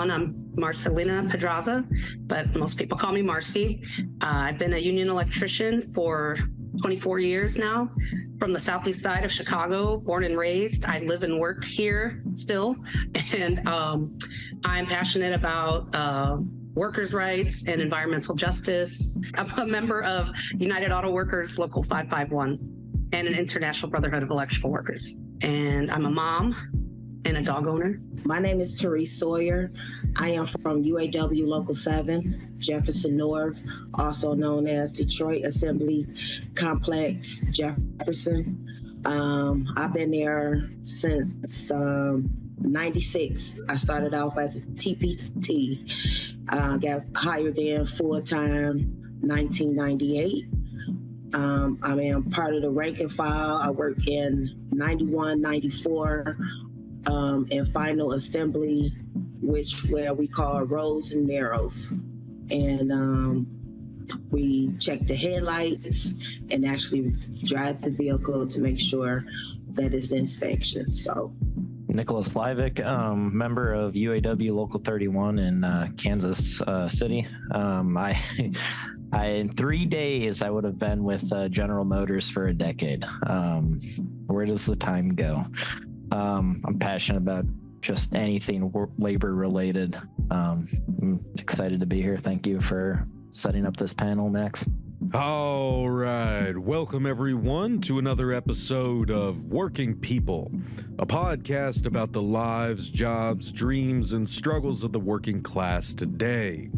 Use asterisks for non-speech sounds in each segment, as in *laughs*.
Everyone. I'm Marcelina Pedraza, but most people call me Marcy. Uh, I've been a union electrician for 24 years now from the southeast side of Chicago, born and raised. I live and work here still, *laughs* and um, I'm passionate about. Uh, workers' rights and environmental justice. I'm a member of United Auto Workers Local 551 and an International Brotherhood of Electrical Workers. And I'm a mom and a dog owner. My name is Torice Sawyer. I am from UAW Local 7, Jefferson North, also known as Detroit Assembly Complex, Jefferson. Um, I've been there since um, 96. I started off as a TPT, uh, got hired in full time 1998. Um, I am part of the rank and file. I work in 91, 94, um, and final assembly, which where we call rows and narrows, and um, we check the headlights and actually drive the vehicle to make sure that it's inspection. So. Nicholas Livick, um, member of UAW Local 31 in uh, Kansas uh, City. Um, I, *laughs* I, in three days, I would have been with uh, General Motors for a decade. Um, where does the time go? Um, I'm passionate about just anything labor related. Um, I'm excited to be here. Thank you for setting up this panel, Max. All right. Welcome, everyone, to another episode of Working People, a podcast about the lives, jobs, dreams, and struggles of the working class today.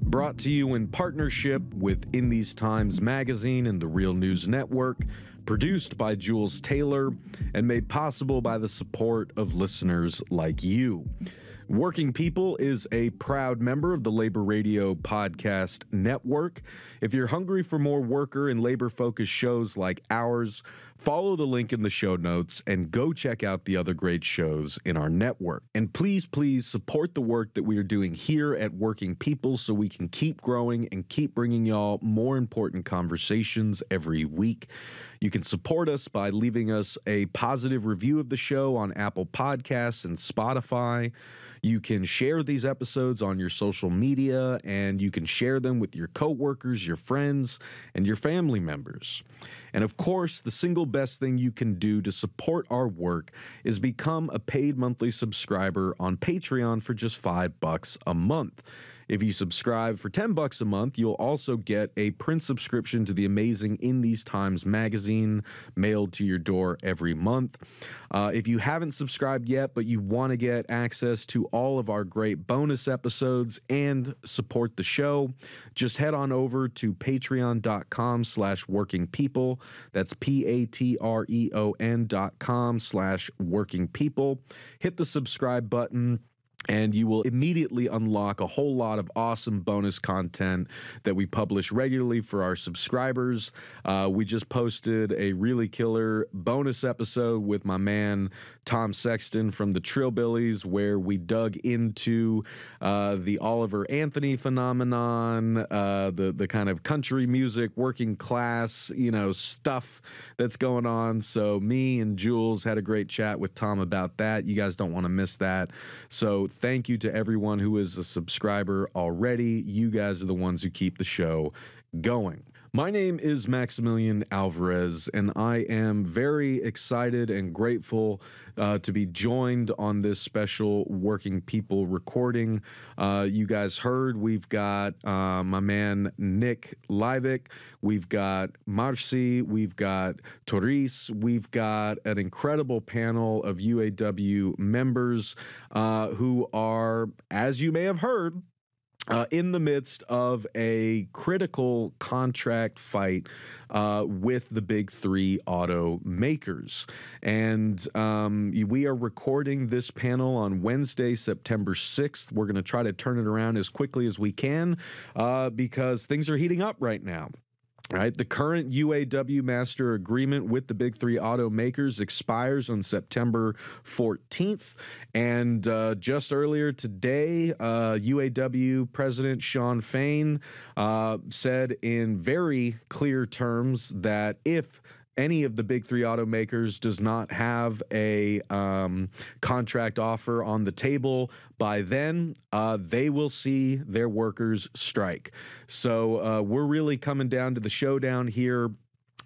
Brought to you in partnership with In These Times Magazine and the Real News Network produced by Jules Taylor, and made possible by the support of listeners like you. Working People is a proud member of the Labor Radio Podcast Network. If you're hungry for more worker and labor focused shows like ours, follow the link in the show notes and go check out the other great shows in our network. And please, please support the work that we are doing here at Working People so we can keep growing and keep bringing y'all more important conversations every week. You can support us by leaving us a positive review of the show on Apple Podcasts and Spotify. You can share these episodes on your social media and you can share them with your coworkers, your friends, and your family members. And of course, the single best thing you can do to support our work is become a paid monthly subscriber on Patreon for just 5 bucks a month. If you subscribe for 10 bucks a month, you'll also get a print subscription to the amazing In These Times magazine mailed to your door every month. Uh, if you haven't subscribed yet, but you want to get access to all of our great bonus episodes and support the show, just head on over to patreon.com slash working people. That's P-A-T-R-E-O-N dot com slash working people. Hit the subscribe button and you will immediately unlock a whole lot of awesome bonus content that we publish regularly for our subscribers. Uh, we just posted a really killer bonus episode with my man Tom Sexton from the Trillbillies, where we dug into uh, the Oliver Anthony phenomenon, uh, the the kind of country music, working class, you know, stuff that's going on. So me and Jules had a great chat with Tom about that. You guys don't want to miss that. So thank you to everyone who is a subscriber already. You guys are the ones who keep the show going. My name is Maximilian Alvarez, and I am very excited and grateful uh, to be joined on this special Working People recording. Uh, you guys heard we've got uh, my man Nick Livick, we've got Marcy, we've got Torice, we've got an incredible panel of UAW members uh, who are, as you may have heard, uh, in the midst of a critical contract fight uh, with the big three automakers. And um, we are recording this panel on Wednesday, September 6th. We're going to try to turn it around as quickly as we can uh, because things are heating up right now. Right, the current UAW master agreement with the big three automakers expires on September 14th. And uh, just earlier today, uh, UAW President Shawn Fain uh, said in very clear terms that if any of the big three automakers does not have a um, contract offer on the table by then, uh, they will see their workers strike. So uh, we're really coming down to the showdown here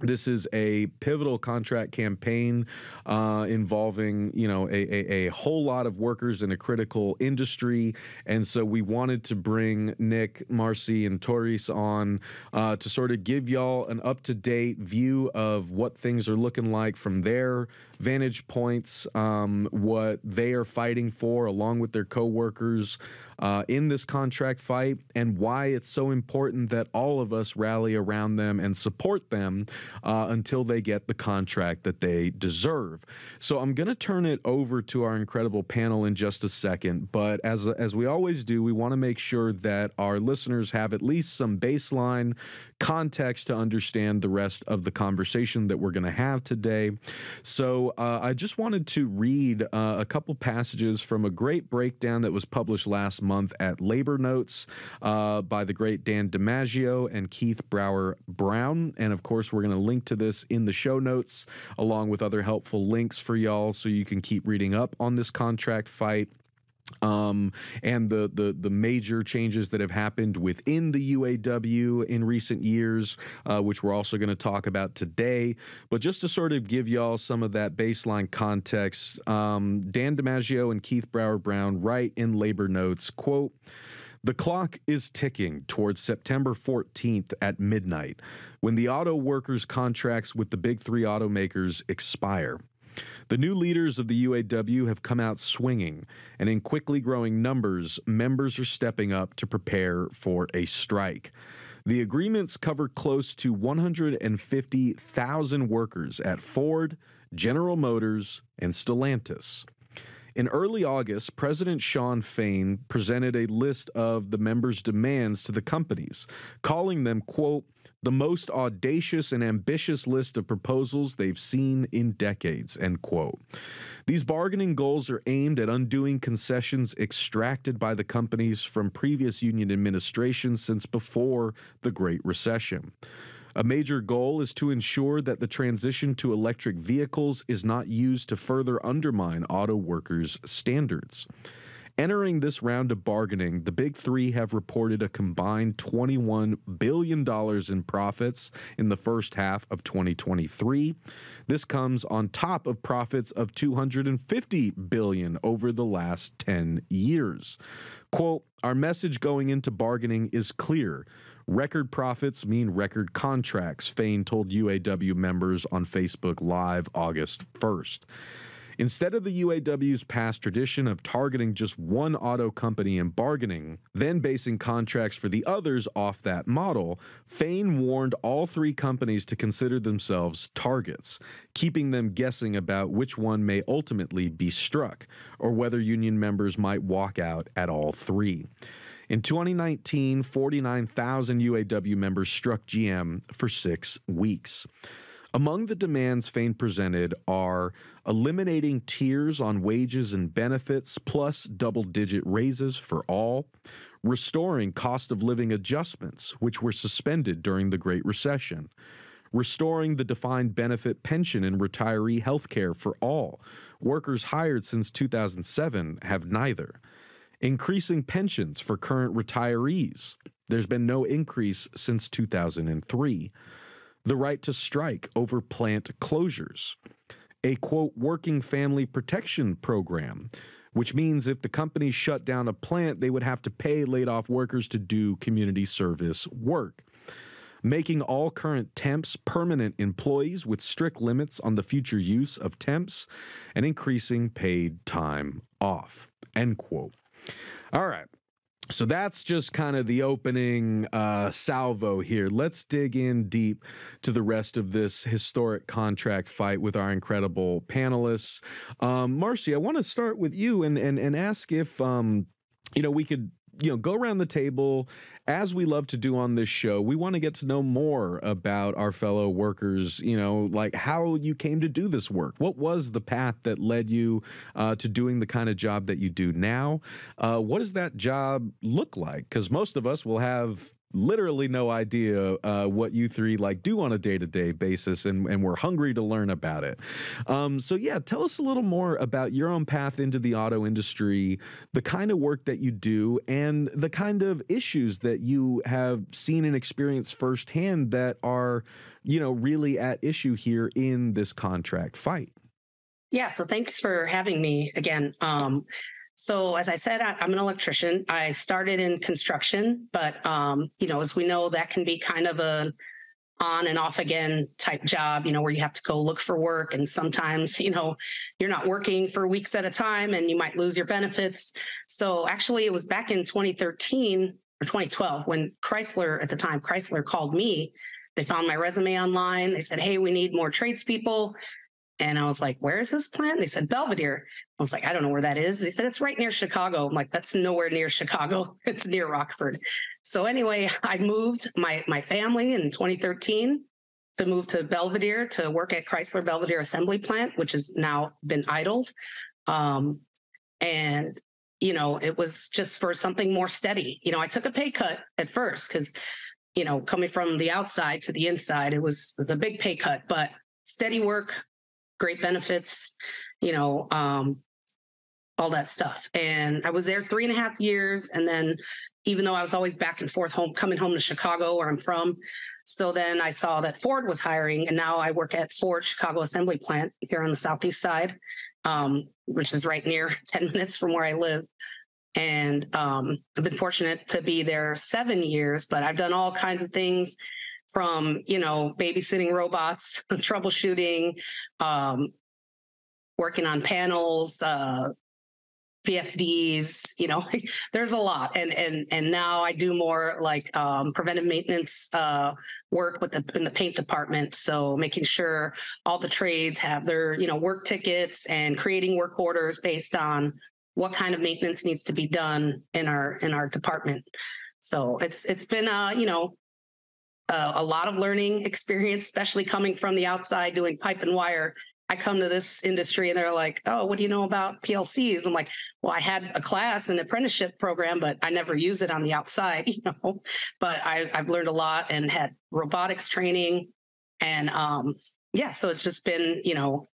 this is a pivotal contract campaign uh, involving, you know, a, a, a, whole lot of workers in a critical industry, and so we wanted to bring Nick, Marcy, and Torice on uh, to sort of give y'all an up to date view of what things are looking like from their vantage points, um, what they are fighting for, along with their coworkers uh, in this contract fight, and why it's so important that all of us rally around them and support them uh, until they get the contract that they deserve. So I'm going to turn it over to our incredible panel in just a second, but as as we always do, we want to make sure that our listeners have at least some baseline context to understand the rest of the conversation that we're going to have today. So uh, I just wanted to read uh, a couple passages from a great breakdown that was published last month at Labor Notes uh, by the great Dan DiMaggio and Keith Brower Brown. And of course, we're going to link to this in the show notes along with other helpful links for y'all so you can keep reading up on this contract fight um, and the, the the major changes that have happened within the UAW in recent years, uh, which we're also going to talk about today. But just to sort of give y'all some of that baseline context, um, Dan DiMaggio and Keith Brower Brown write in labor notes, quote. The clock is ticking towards September 14th at midnight when the auto workers' contracts with the big three automakers expire. The new leaders of the UAW have come out swinging, and in quickly growing numbers, members are stepping up to prepare for a strike. The agreements cover close to 150,000 workers at Ford, General Motors, and Stellantis. In early August, President Shawn Fain presented a list of the members' demands to the companies, calling them, quote, the most audacious and ambitious list of proposals they've seen in decades, end quote. These bargaining goals are aimed at undoing concessions extracted by the companies from previous union administrations since before the Great Recession. A major goal is to ensure that the transition to electric vehicles is not used to further undermine auto workers' standards. Entering this round of bargaining, the big three have reported a combined $21 billion in profits in the first half of 2023. This comes on top of profits of 250 billion over the last 10 years. Quote, Our message going into bargaining is clear. Record profits mean record contracts, Fain told UAW members on Facebook Live August 1st. Instead of the UAW's past tradition of targeting just one auto company in bargaining, then basing contracts for the others off that model, Fain warned all three companies to consider themselves targets, keeping them guessing about which one may ultimately be struck, or whether union members might walk out at all three. In 2019, 49,000 UAW members struck GM for six weeks. Among the demands Fain presented are eliminating tiers on wages and benefits plus double digit raises for all, restoring cost of living adjustments, which were suspended during the Great Recession, restoring the defined benefit pension and retiree health care for all. Workers hired since 2007 have neither increasing pensions for current retirees. There's been no increase since 2003. The right to strike over plant closures. A quote, working family protection program, which means if the company shut down a plant, they would have to pay laid off workers to do community service work. Making all current temps permanent employees with strict limits on the future use of temps and increasing paid time off. End quote. All right. So that's just kind of the opening uh, salvo here. Let's dig in deep to the rest of this historic contract fight with our incredible panelists. Um, Marcy, I want to start with you and and and ask if um, you know we could you know, go around the table as we love to do on this show. We want to get to know more about our fellow workers, you know, like how you came to do this work. What was the path that led you uh, to doing the kind of job that you do now? Uh, what does that job look like? Because most of us will have literally no idea uh, what you three like do on a day to day basis, and, and we're hungry to learn about it. Um, so, yeah, tell us a little more about your own path into the auto industry, the kind of work that you do, and the kind of issues that you have seen and experienced firsthand that are, you know, really at issue here in this contract fight. Yeah, so thanks for having me again. Um, so as I said, I, am an electrician. I started in construction, but um, you know, as we know, that can be kind of a on and off again type job, you know, where you have to go look for work. And sometimes, you know, you're not working for weeks at a time and you might lose your benefits. So actually, it was back in 2013 or 2012 when Chrysler, at the time, Chrysler called me. They found my resume online. They said, Hey, we need more tradespeople. And I was like, where is this plant? They said Belvidere. I was like, I don't know where that is. They said it's right near Chicago. I'm like, that's nowhere near Chicago. *laughs* It's near Rockford. So anyway, I moved my my family in 2013 to move to Belvidere to work at Chrysler Belvidere Assembly Plant, which has now been idled. Um, and you know, it was just for something more steady. You know, I took a pay cut at first because, you know, coming from the outside to the inside, it was it was a big pay cut, but steady work, great benefits, you know, um, all that stuff. And I was there three and a half years. And then, even though I was always back and forth home, coming home to Chicago, where I'm from, so then I saw that Ford was hiring, and now I work at Ford Chicago Assembly Plant here on the southeast side, um, which is right near *laughs* 10 minutes from where I live. And um, I've been fortunate to be there seven years, but I've done all kinds of things from you know babysitting robots, *laughs* troubleshooting, um, working on panels, uh, VFDs. You know, *laughs* there's a lot, and and and now I do more like um, preventive maintenance uh, work with the in the paint department. So making sure all the trades have their you know work tickets and creating work orders based on what kind of maintenance needs to be done in our in our department. So it's it's been uh you know uh, a lot of learning experience, especially coming from the outside doing pipe and wire. I come to this industry and they're like, "Oh, what do you know about PLCs?" I'm like, "Well, I had a class, an apprenticeship program, but I never used it on the outside, *laughs* you know." But I, have learned a lot and had robotics training, and um, yeah, so it's just been, you know,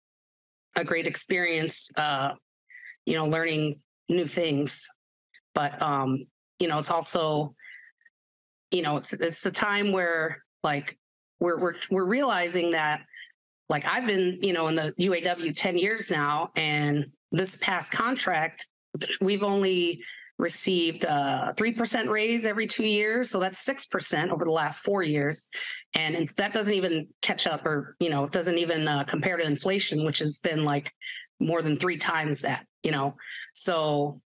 a great experience. Uh, you know, learning new things, but um, you know, it's also you know, it's it's a time where like we're we're we're realizing that like I've been, you know, in the UAW 10 years now, and this past contract, we've only received a 3% raise every two years. So that's 6% over the last four years. And that doesn't even catch up or, you know, it doesn't even uh, compare to inflation, which has been like more than three times that, you know. So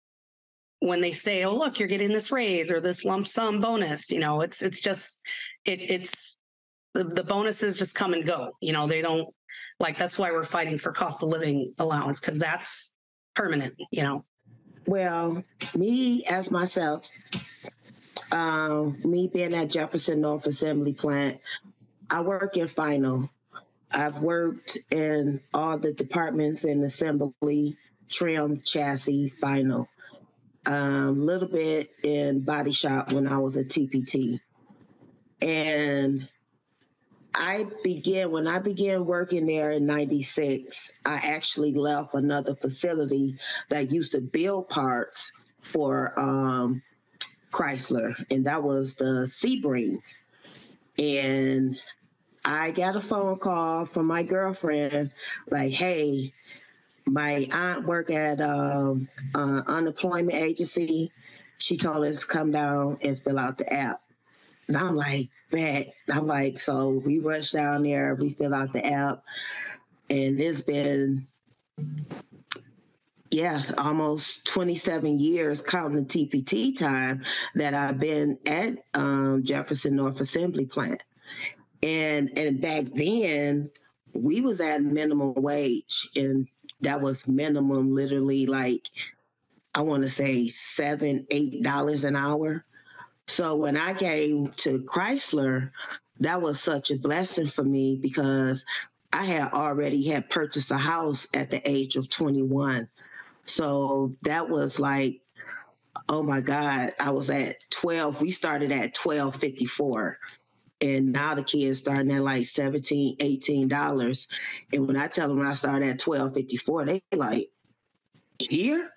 when they say, "Oh, look, you're getting this raise or this lump sum bonus," you know, it's it's just it it's the, the bonuses just come and go. You know, they don't like that's why we're fighting for cost of living allowance because that's permanent. You know. Well, me as myself, um, me being at Jefferson North Assembly Plant, I work in final. I've worked in all the departments in assembly, trim, chassis, final a um, little bit in body shop when I was a TPT. And I began, when I began working there in 96, I actually left another facility that used to build parts for um, Chrysler, and that was the Sebring. And I got a phone call from my girlfriend, like, hey, my aunt worked at um, uh, unemployment agency. She told us come down and fill out the app. And I'm like, bet. I'm like, so we rush down there, we fill out the app. And it's been, yeah, almost 27 years counting the TPT time that I've been at um, Jefferson North Assembly Plant. And and back then, we was at minimum wage and that was minimum literally like I want to say seven, eight dollars an hour. So when I came to Chrysler, that was such a blessing for me because I had already had purchased a house at the age of 21. So that was like oh my God, I was at 12. We started at 1254. And now the kids starting at like 17 $18. And when I tell them I started at 1254, they like, here?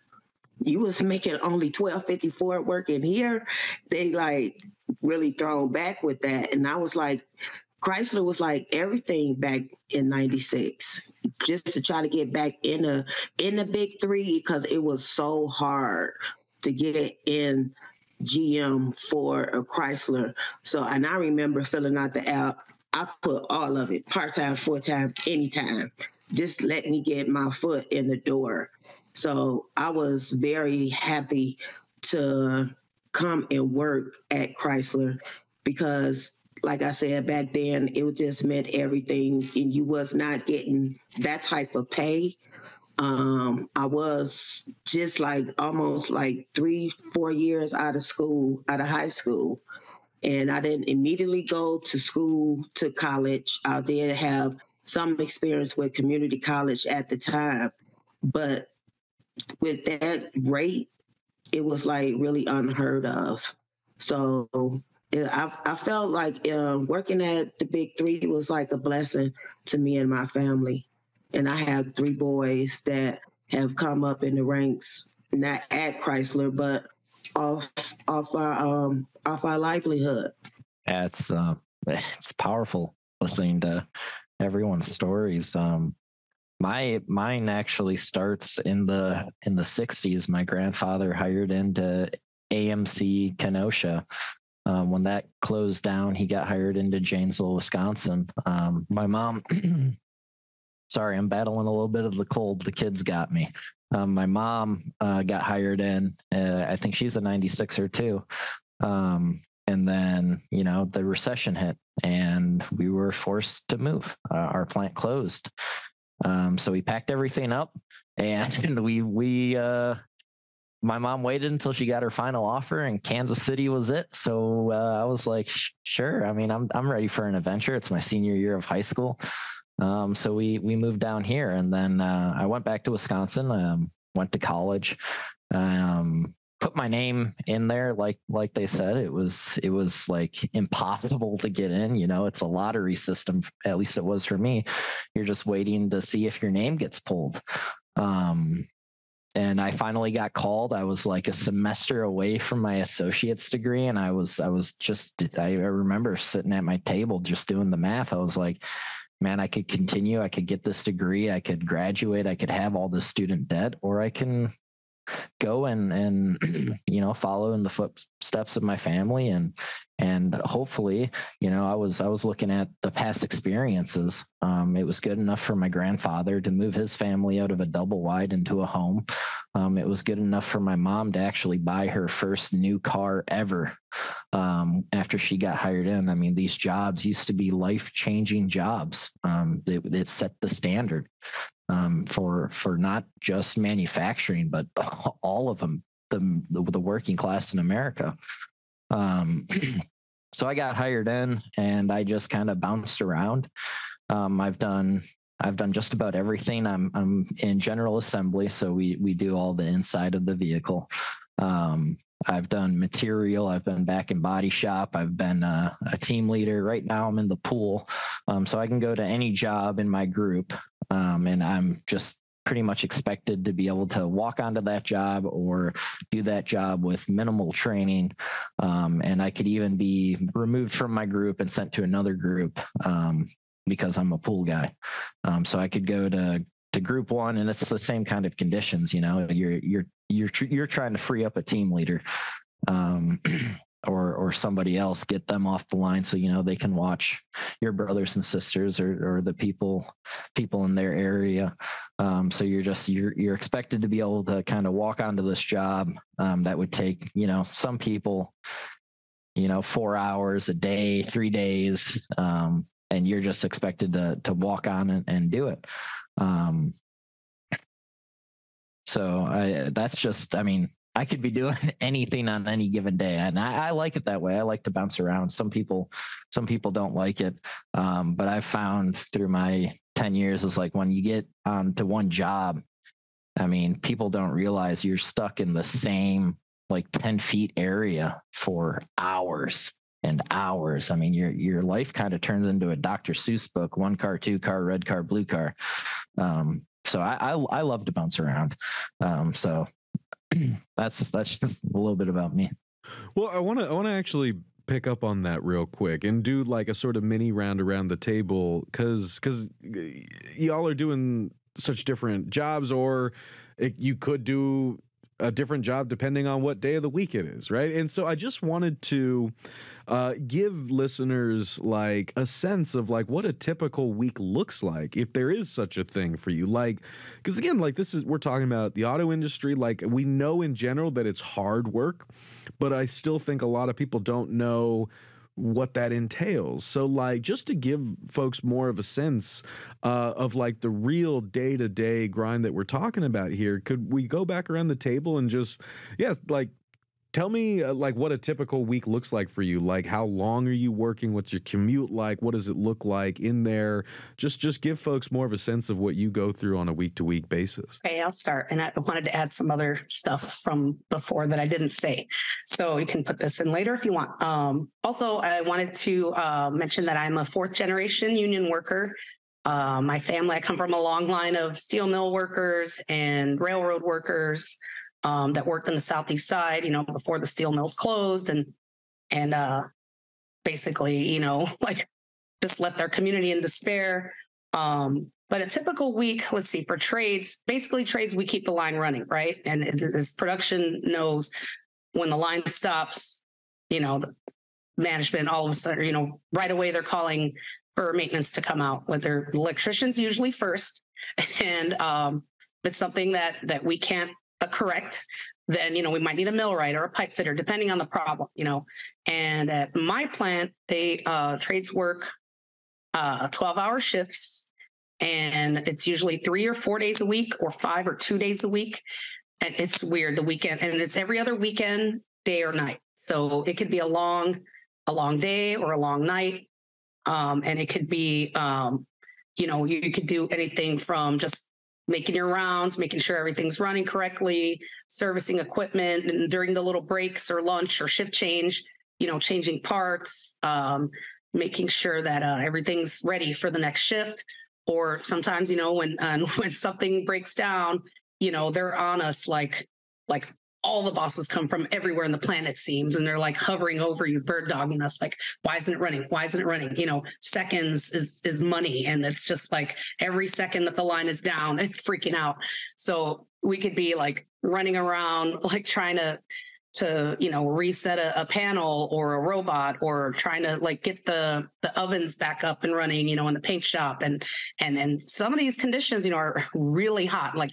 You was making only 1254 working here. They like really thrown back with that. And I was like, Chrysler was like everything back in 96 just to try to get back in the in the big 3 because it was so hard to get in GM for a Chrysler. So, and I remember filling out the app. I put all of it, part time, full time, anytime. Just let me get my foot in the door. So I was very happy to come and work at Chrysler because like I said back then, it just meant everything and you was not getting that type of pay um, I was just like almost like three, four years out of school, out of high school. And I didn't immediately go to school to college. I did have some experience with community college at the time. But with that rate, it was like really unheard of. So I, I felt like uh, working at the Big Three was like a blessing to me and my family and I have three boys that have come up in the ranks, not at Chrysler, but off off our um off our livelihood. *laughs* It's uh, it's powerful listening to everyone's stories. Um, my mine actually starts in the in the 60s. My grandfather hired into AMC Kenosha. Um, when that closed down, he got hired into Janesville, Wisconsin. Um, my mom *clears throat* sorry, I'm battling a little bit of the cold. The kids got me. Um, my mom uh, got hired in. Uh, I think she's a 96er too. Um, and then, you know, the recession hit and we were forced to move. Uh, our plant closed. Um, so we packed everything up and *laughs* we, we, uh, my mom waited until she got her final offer and Kansas City was it. So uh, I was like, sure. I mean, I'm, I'm ready for an adventure. It's my senior year of high school. Um, so we we moved down here, and then uh, I went back to Wisconsin. Um, went to college. Um, put my name in there like like they said it was it was like impossible to get in you know it's a lottery system at least it was for me you're just waiting to see if your name gets pulled um and I finally got called. I was like a semester away from my associate's degree, and I was I was just I remember sitting at my table just doing the math. I was like, man, I could continue, I could get this degree, I could graduate, I could have all this student debt, or I can go and and *clears throat* you know follow in the footsteps of my family. And and hopefully you know i was i was looking at the past experiences. Um, it was good enough for my grandfather to move his family out of a double wide into a home. Um, it was good enough for my mom to actually buy her first new car ever um, after she got hired in. I mean these jobs used to be life changing jobs. Um, it, it set the standard um, for for not just manufacturing, but *laughs* all of them, the the, working class in America. Um, *clears throat* so I got hired in, and I just kind of bounced around. Um, I've done I've done just about everything. I'm I'm in general assembly, so we we do all the inside of the vehicle. Um, I've done material. I've been back in body shop. I've been uh, a team leader. Right now, I'm in the pool, um, so I can go to any job in my group, um, and I'm just pretty much expected to be able to walk onto that job or do that job with minimal training. Um, and I could even be removed from my group and sent to another group um, because I'm a pool guy. Um, so I could go to to group one and it's the same kind of conditions you know you're you're you're tr- you're trying to free up a team leader um, *clears throat* or or somebody else get them off the line so you know they can watch your brothers and sisters or or the people people in their area. Um, so you're just you're you're expected to be able to kind of walk onto this job um, that would take you know some people you know four hours a day three days um, and you're just expected to to walk on and, and do it um, so I, that's just, I mean, I could be doing *laughs* anything on any given day, and I, I, like it that way. I like to bounce around. Some people, some people don't like it, um, but I've found through my ten years is like when you get um, to one job. I mean, people don't realize you're stuck in the same like 10 feet area for hours and hours. I mean, your your life kind of turns into a Dr. Seuss book: one car, two car, red car, blue car. Um, so I, I, I love to bounce around. Um, so *clears throat* that's that's just a little bit about me. Well, I want to I want to actually pick up on that real quick and do like a sort of mini round around the table because because y'all are doing such different jobs or it, you could do a different job depending on what day of the week it is, right? And so I just wanted to uh, give listeners like a sense of like what a typical week looks like if there is such a thing for you. Like, because again, like this is we're talking about the auto industry. Like we know in general that it's hard work, but I still think a lot of people don't know what that entails. So, like, just to give folks more of a sense uh, of like the real day to day grind that we're talking about here, could we go back around the table and just, yes, like tell me uh, like what a typical week looks like for you. Like how long are you working? What's your commute like? What does it look like in there? Just just give folks more of a sense of what you go through on a week to week basis. Okay i'll start and i wanted to add some other stuff from before that i didn't say. So you can put this in later if you want. Um, also i wanted to uh, mention that i'm a fourth generation union worker. Uh, my family i come from a long line of steel mill workers and railroad workers um, that worked on the southeast side, you know, before the steel mills closed, and and uh, basically, you know, *laughs* like just left their community in despair. Um, but a typical week, let's see, for trades, basically trades, we keep the line running, right? And as production knows when the line stops, you know, the management all of a sudden, you know, right away they're calling for maintenance to come out. Whether electricians usually first, *laughs* and um, it's something that that we can't correct, then you know we might need a millwright or a pipe fitter, depending on the problem. You know, and at my plant, they uh, trades work uh, 12 hour shifts, and it's usually three or four days a week, or five or two days a week. And it's weird the weekend, and it's every other weekend, day or night. So it could be a long, a long day or a long night, um, and it could be, um, you know, you could do anything from just making your rounds, making sure everything's running correctly, servicing equipment, and during the little breaks or lunch or shift change, you know, changing parts, um, making sure that uh, everything's ready for the next shift. Or sometimes, you know, when uh, *laughs* when something breaks down, you know, they're on us like like all the bosses come from everywhere in the planet seems and they're like hovering over you bird dogging us like why isn't it running? Why isn't it running? You know seconds is is money and it's just like every second that the line is down *laughs* and freaking out. So we could be like running around *laughs* like trying to to you know reset a, a, panel or a robot or trying to like get the the ovens back up and running you know in the paint shop and and and some of these conditions you know are *laughs* really hot like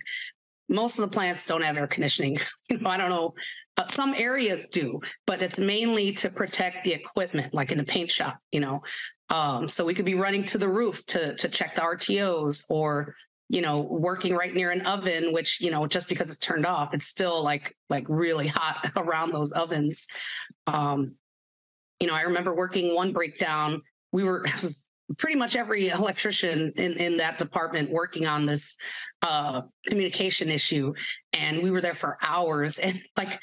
most of the plants don't have air conditioning. *laughs* you know, I don't know. Uh, some areas do, but it's mainly to protect the equipment, like in a paint shop. You know, um, so we could be running to the roof to to check the RTOs, or you know, working right near an oven, which you know, just because it's turned off, it's still like like really hot *laughs* around those ovens. Um, you know, I remember working one breakdown. We were *laughs* pretty much every electrician in, in that department working on this uh, communication issue. And we were there for hours and like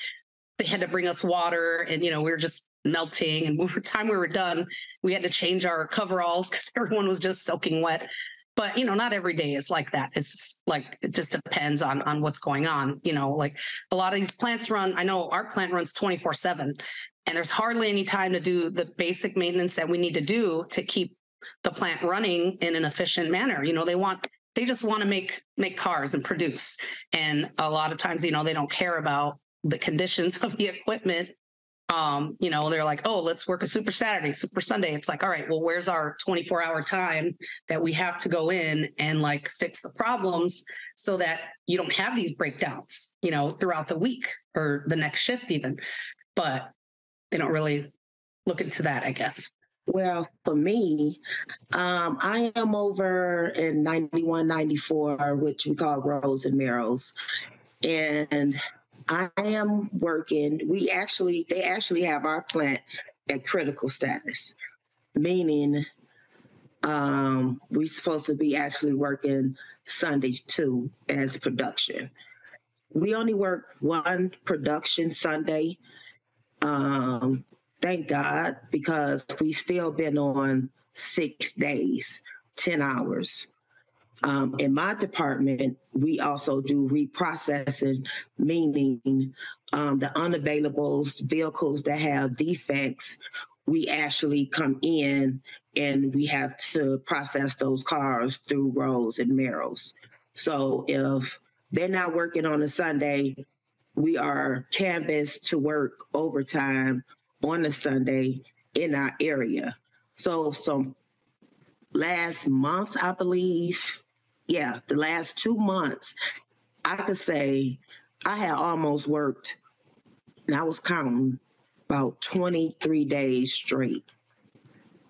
they had to bring us water and, you know, we were just melting. And time we were done, we had to change our coveralls because *laughs* everyone was just soaking wet. But you know, not every day is like that. It's just like it just depends on on what's going on. You know, like a lot of these plants run. I know our plant runs twenty four seven, and there's hardly any time to do the basic maintenance that we need to do to keep the plant running in an efficient manner. You know, they want they just want to make make cars and produce. And a lot of times, you know, they don't care about the conditions of the equipment. Um, you know, they're like, oh, let's work a super Saturday, super Sunday. It's like, all right, well, where's our 24 hour time that we have to go in and like fix the problems so that you don't have these breakdowns, you know, throughout the week or the next shift, even. But they don't really look into that, I guess. Well, for me, um, I am over in 91, 94, which we call Rose and Marrows. And I am working. We actually, they actually have our plant at critical status, meaning um, we're supposed to be actually working Sundays too as production. we only work one production Sunday. Um, thank God, because we still been on six days, 10 hours. Um, in my department, we also do reprocessing, meaning um, the unavailable vehicles that have defects, we actually come in and we have to process those cars through Rose and Merrill's. So if they're not working on a Sunday, we are canvassed to work overtime on a Sunday in our area. So some last month, I believe, yeah, the last two months, I could say I had almost worked, and I was counting about 23 days straight.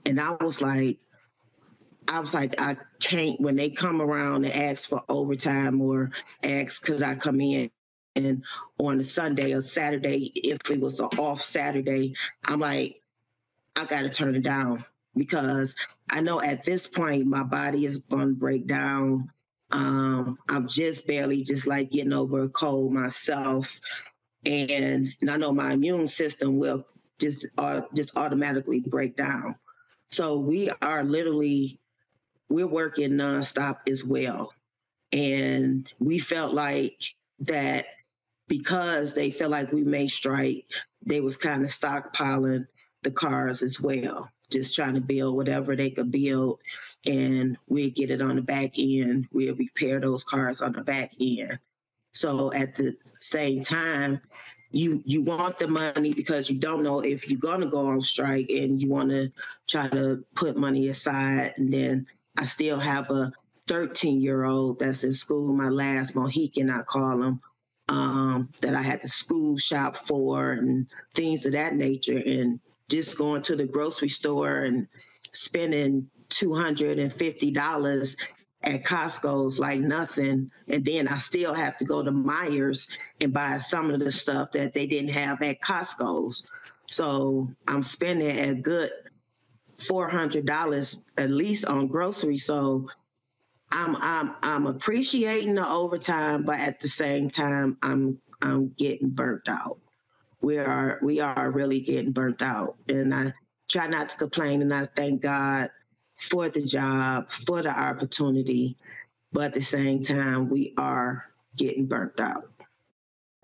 And I was like, I was like, I can't, when they come around and ask for overtime or ask, could I come in? And on a Sunday or Saturday, if it was an off Saturday, I'm like, I got to turn it down because I know at this point my body is to break down. Um, I'm just barely just like getting over a cold myself, and, and I know my immune system will just uh, just automatically break down. So we are literally we're working nonstop as well, and we felt like that because they felt like we may strike, they was kind of stockpiling the cars as well just trying to build whatever they could build and we'll get it on the back end. We'll repair those cars on the back end. So at the same time, you you want the money because you don't know if you're gonna go on strike and you want to try to put money aside. And then I still have a 13 year old that's in school, my last Mohican, I call him, um, that I had to school shop for and things of that nature. And just going to the grocery store and spending $250 at Costco's like nothing. And then I still have to go to Meijer's and buy some of the stuff that they didn't have at Costco's. So I'm spending a good $400 at least on groceries. So I'm I'm I'm appreciating the overtime, but at the same time, I'm I'm getting burnt out we are we are really getting burnt out. And I try not to complain and I thank God for the job, for the opportunity, but at the same time we are getting burnt out.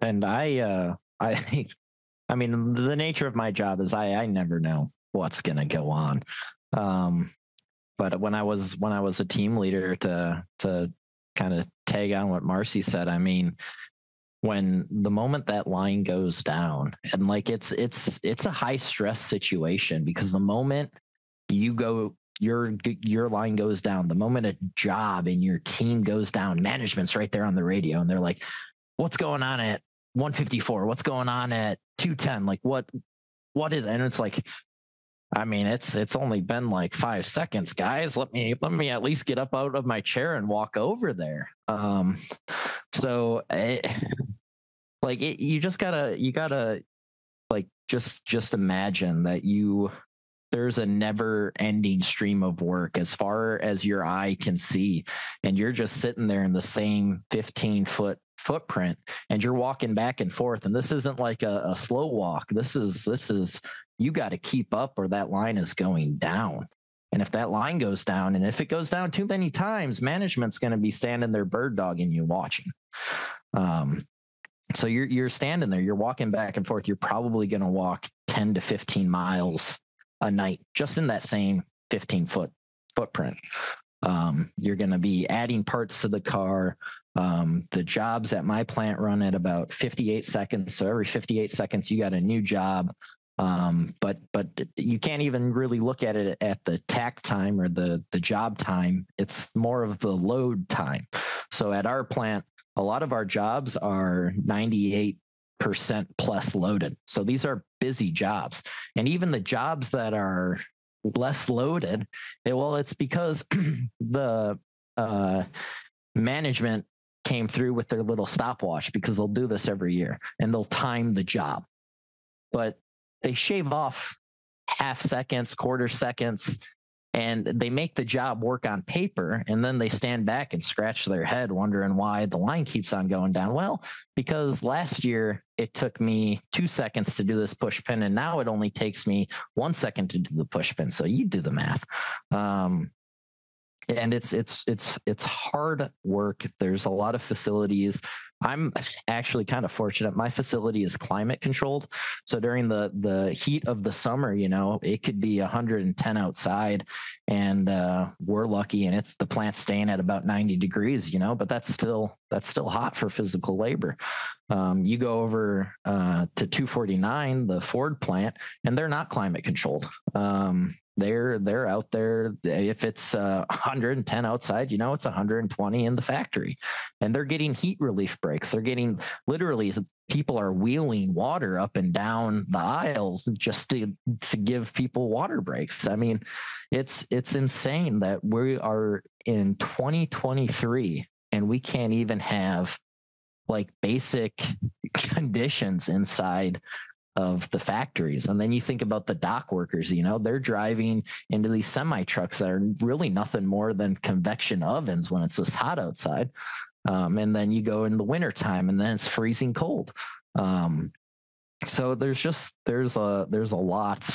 And I uh I *laughs* I mean the nature of my job is I I never know what's going to go on. Um but when I was when I was a team leader to to kind of tag on what Marcy said, I mean, when the moment that line goes down and like it's it's it's a high stress situation because the moment you go your your line goes down the moment a job in your team goes down management's right there on the radio and they're like what's going on at 154 what's going on at 210 like what what is and it's like I mean, it's it's only been like five seconds, guys. Let me let me at least get up out of my chair and walk over there. Um, so it, like it, you just gotta you gotta like just just imagine that you there's a never ending stream of work as far as your eye can see and you're just sitting there in the same 15 foot footprint and you're walking back and forth and this isn't like a, a slow walk this is this is you got to keep up or that line is going down and if that line goes down and if it goes down too many times management's going to be standing there bird dogging you watching um, so you're you're standing there, you're walking back and forth. You're probably going to walk 10 to 15 miles a night just in that same 15 foot footprint. Um, you're going to be adding parts to the car. Um, the jobs at my plant run at about 58 seconds. So every 58 seconds, you got a new job. Um, but but you can't even really look at it at the takt time or the the job time. It's more of the load time. So at our plant, a lot of our jobs are 98% plus loaded. So these are busy jobs. And even the jobs that are less loaded, it, well, it's because *clears throat* the uh, management came through with their little stopwatch because they'll do this every year and they'll time the job. But they shave off half seconds, quarter seconds and they make the job work on paper and then they stand back and scratch their head wondering why the line keeps on going down. Well because last year it took me two seconds to do this push pin and now it only takes me one second to do the push pin. So you do the math. Um, and it's it's it's it's hard work. There's a lot of facilities I'm actually kind of fortunate. My facility is climate controlled. So during the the heat of the summer, you know, it could be 110 outside and uh, we're lucky and it's the plant staying at about 90 degrees, you know, but that's still that's still hot for physical labor. Um, you go over uh, to 249, the Ford plant, and they're not climate controlled. Um, they're they're out there. If it's uh, 110 outside, you know it's 120 in the factory, and they're getting heat relief breaks. They're getting literally people are wheeling water up and down the aisles just to to give people water breaks. I mean, it's it's insane that we are in 2023 and we can't even have like basic *laughs* conditions inside of the factories. And then you think about the dock workers, you know, they're driving into these semi trucks that are really nothing more than convection ovens when it's this hot outside. Um, and then you go in the wintertime and then it's freezing cold. Um, so there's just there's a there's a lot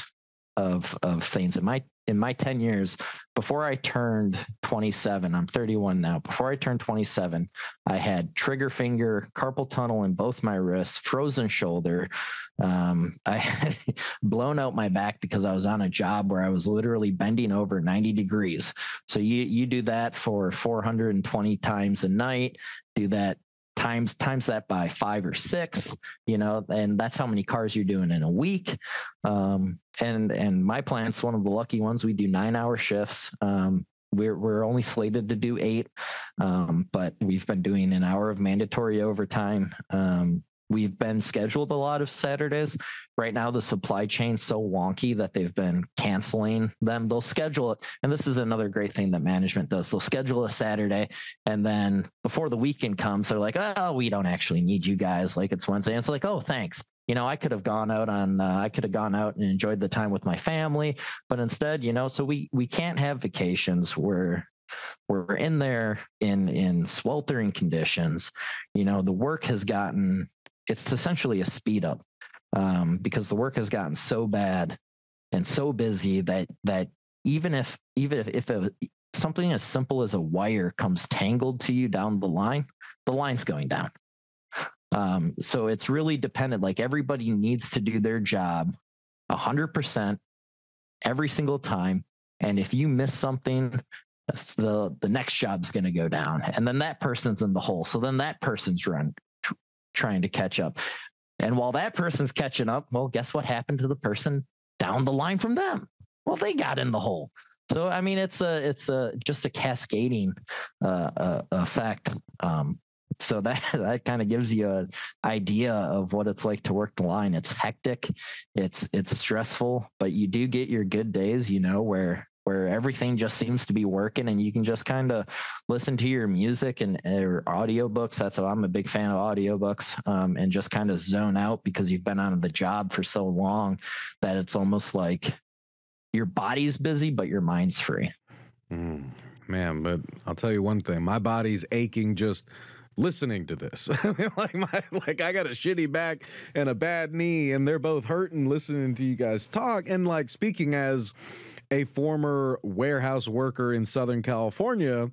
of of things. It might in my 10 years before I turned 27, I'm 31 now. Before I turned 27, I had trigger finger, carpal tunnel in both my wrists, frozen shoulder. Um, I had *laughs* blown out my back because I was on a job where I was literally bending over 90 degrees. So you you do that for 420 times a night. Do that times times that by five or six you know and that's how many cars you're doing in a week. Um, and and my plant's one of the lucky ones. We do nine hour shifts. Um, we're we're only slated to do eight. Um, but we've been doing an hour of mandatory overtime. Um, We've been scheduled a lot of Saturdays. Right now, the supply chain's so wonky that they've been canceling them. They'll schedule it. And this is another great thing that management does. They'll schedule a Saturday. And then before the weekend comes, they're like, oh, we don't actually need you guys. Like it's Wednesday. And it's like, oh, thanks. You know, I could have gone out on, uh, I could have gone out and enjoyed the time with my family. But instead, you know, so we, we can't have vacations where we're in there in in sweltering conditions you know the work has gotten it's essentially a speed up um, because the work has gotten so bad and so busy that that even if even if, if a, something as simple as a wire comes tangled to you down the line, the line's going down. Um, so it's really dependent. Like everybody needs to do their job a hundred percent every single time. And if you miss something, the the next job's going to go down, and then that person's in the hole. So then that person's run trying to catch up. And while that person's catching up, well, guess what happened to the person down the line from them? Well, they got in the hole. So I mean, it's a it's a just a cascading uh, uh, effect. Um, so *laughs* that that kind of gives you an idea of what it's like to work the line. It's hectic, it's it's stressful, but you do get your good days. You know where where everything just seems to be working and you can just kind of listen to your music and or audiobooks. That's I'm a big fan of audiobooks um, and just kind of zone out because you've been on the job for so long that it's almost like your body's busy, but your mind's free. Mm, man, but I'll tell you one thing my body's aching just listening to this. *laughs* like my like I got a shitty back and a bad knee and they're both hurting listening to you guys talk and like speaking as a former warehouse worker in Southern California,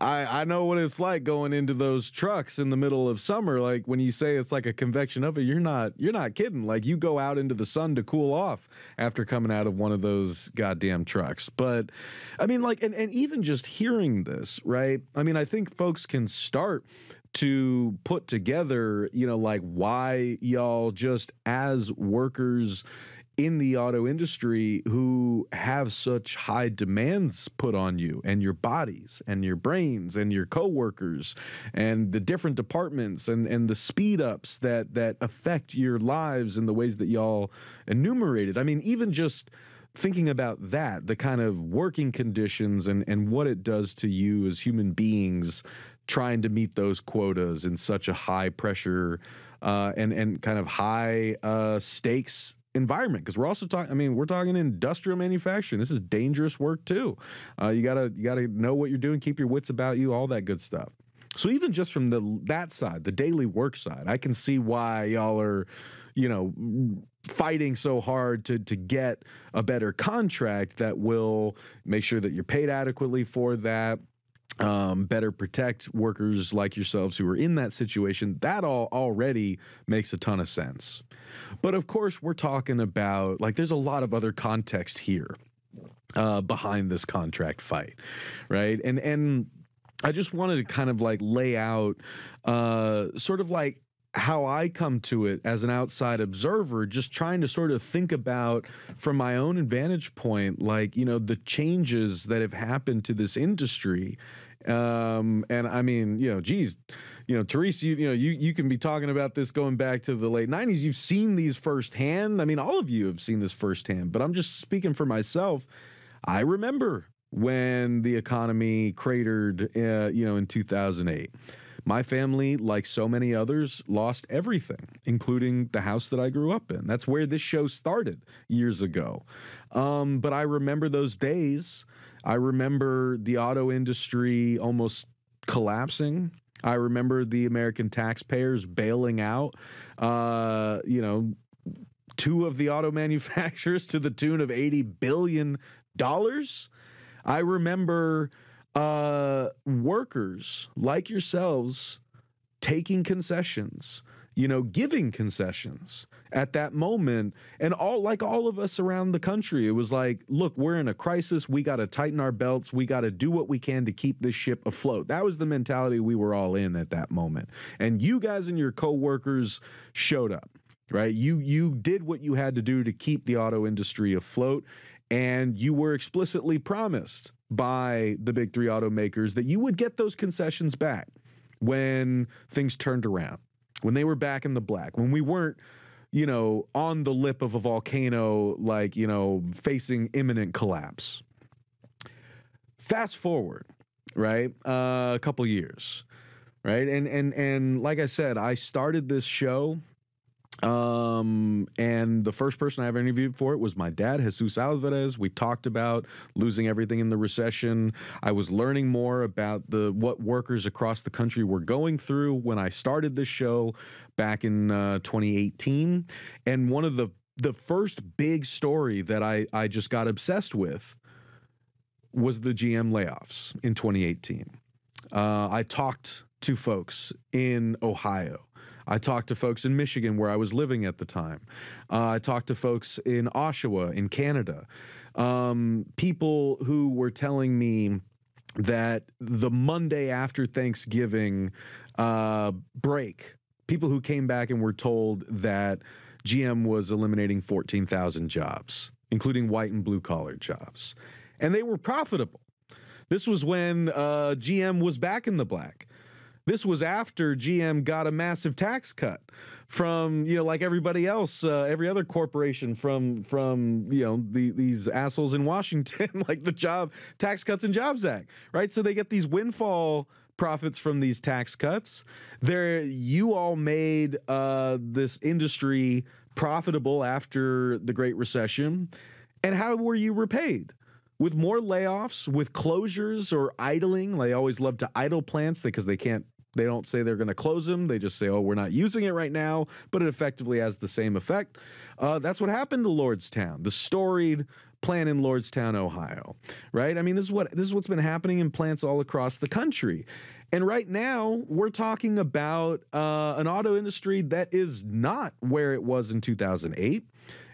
I, I know what it's like going into those trucks in the middle of summer. Like when you say it's like a convection oven, you're not you're not kidding. Like you go out into the sun to cool off after coming out of one of those goddamn trucks. But I mean, like, and, and even just hearing this, right? I mean, I think folks can start to put together, you know, like why y'all just as workers in the auto industry who have such high demands put on you and your bodies and your brains and your coworkers and the different departments and, and the speed ups that that affect your lives in the ways that y'all enumerated. I mean, even just thinking about that, the kind of working conditions and, and what it does to you as human beings trying to meet those quotas in such a high pressure uh, and and kind of high uh, stakes environment because we're also talking i mean we're talking industrial manufacturing. This is dangerous work too. Uh, you gotta you gotta know what you're doing keep your wits about you all that good stuff. So even just from the that side the daily work side i can see why y'all are you know fighting so hard to to get a better contract that will make sure that you're paid adequately for that um, better protect workers like yourselves who are in that situation. That all already makes a ton of sense. But of course, we're talking about like there's a lot of other context here uh, behind this contract fight, right? And and I just wanted to kind of like lay out uh, sort of like how I come to it as an outside observer, just trying to sort of think about from my own vantage point, like, you know, the changes that have happened to this industry. Um, and I mean, you know, geez, you know, Torice, you, you know, you, you can be talking about this going back to the late 90s. You've seen these firsthand. I mean, all of you have seen this firsthand, but I'm just speaking for myself. I remember when the economy cratered, uh, you know, in 2008. My family, like so many others, lost everything, including the house that I grew up in. That's where this show started years ago. Um, but I remember those days. I remember the auto industry almost collapsing. I remember the American taxpayers bailing out, uh, you know, two of the auto *laughs* manufacturers to the tune of $80 billion. I remember uh, workers like yourselves taking concessions, you know, giving concessions at that moment. And all like all of us around the country, it was like, look, we're in a crisis. We got to tighten our belts. We got to do what we can to keep this ship afloat. That was the mentality we were all in at that moment. And you guys and your coworkers showed up. Right, you you did what you had to do to keep the auto industry afloat, and you were explicitly promised by the big three automakers that you would get those concessions back when things turned around, when they were back in the black, when we weren't, you know, on the lip of a volcano, like, you know, facing imminent collapse. Fast forward, right? Uh, a couple years, right? And and and like I said, I started this show um, and the first person I ever interviewed for it was my dad, Jesus Alvarez. We talked about losing everything in the recession. I was learning more about the what workers across the country were going through when I started this show back in uh, 2018. And one of the the first big story that I I just got obsessed with was the GM layoffs in 2018. Uh, I talked to folks in Ohio I talked to folks in Michigan where I was living at the time. Uh, I talked to folks in Oshawa in Canada. Um, people who were telling me that the Monday after Thanksgiving uh, break, people who came back and were told that GM was eliminating 14,000 jobs, including white and blue collar jobs. And they were profitable. This was when uh, GM was back in the black. This was after GM got a massive tax cut from you know like everybody else, uh, every other corporation from from you know the, these assholes in Washington, *laughs* like the Job Tax Cuts and Jobs Act, right? So they get these windfall profits from these tax cuts. There, you all made uh, this industry profitable after the Great Recession, and how were you repaid? with more layoffs, with closures or idling. They always love to idle plants because they can't they don't say they're going to close them. They just say, oh, we're not using it right now, but it effectively has the same effect. Uh, that's what happened to Lordstown, the storied plant in Lordstown, Ohio, right? I mean, this is what this is what's been happening in plants all across the country. And right now, we're talking about uh, an auto industry that is not where it was in 2008.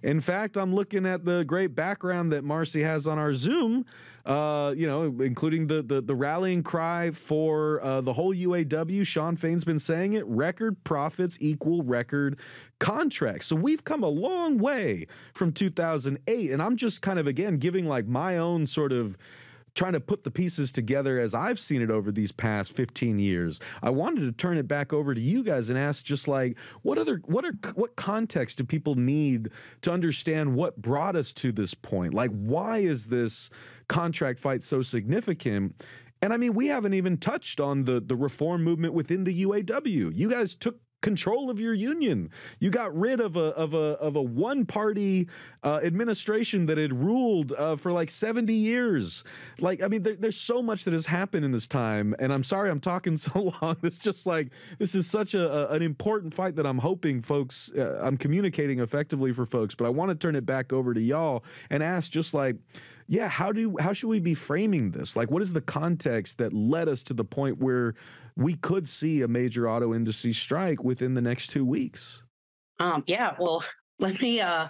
In fact, I'm looking at the great background that Marcy has on our Zoom, uh, you know, including the, the, the rallying cry for uh, the whole UAW. Shawn Fain's been saying it record profits equal record contracts. So we've come a long way from 2008. And I'm just kind of, again, giving like my own sort of trying to put the pieces together as I've seen it over these past 15 years. I wanted to turn it back over to you guys and ask just like what other what are what context do people need to understand what brought us to this point? Like why is this contract fight so significant? And I mean, we haven't even touched on the the reform movement within the UAW. You guys took control of your union. You got rid of a of a of a one party uh, administration that had ruled uh, for like seventy years. Like, I mean, there, there's so much that has happened in this time, and I'm sorry I'm talking *laughs* so long. It's just like this is such a, a an important fight that I'm hoping folks uh, I'm communicating effectively for folks. But I want to turn it back over to y'all and ask just like yeah how do how should we be framing this like what is the context that led us to the point where we could see a major auto industry strike within the next two weeks. Um, yeah, well, *laughs* let me uh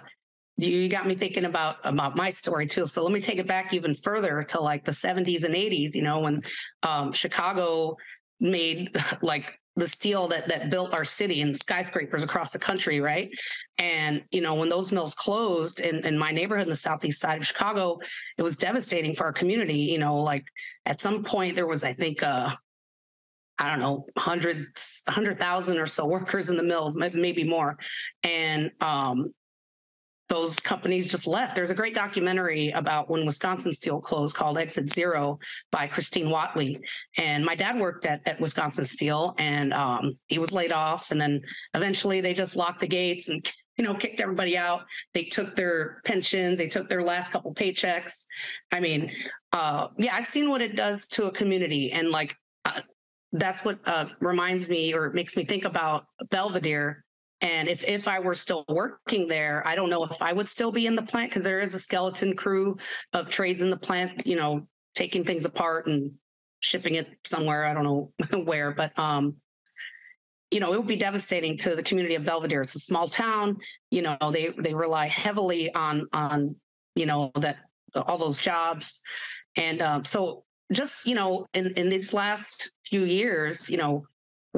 you got me thinking about about my story too. So let me take it back even further to like the 70s and 80s, you know, when um Chicago made *laughs* like the steel that that built our city and skyscrapers across the country, right? And you know, when those mills closed in, in my neighborhood in the southeast side of Chicago, it was devastating for our community. You know, like at some point there was, I think, uh, I don't know, 100, 100,000 or so workers in the mills, maybe more. And um, those companies just left. There's a great documentary about when Wisconsin Steel closed called Exit Zero by Christine Walley. And my dad worked at, at Wisconsin Steel and um, he was laid off. And then eventually they just locked the gates and *laughs* you know, kicked everybody out. They took their pensions, they took their last couple paychecks. I mean, uh, yeah, I've seen what it does to a community. And like, uh, that's what uh, reminds me or makes me think about Belvidere. And if if I were still working there, I don't know if I would still be in the plant because there is a skeleton crew of trades in the plant, you know, taking things apart and shipping it somewhere. I don't know *laughs* where, but um, you know, it would be devastating to the community of Belvidere. It's a small town. You know, they they rely heavily on on you know that all those jobs, and um, so just you know in in these last few years you know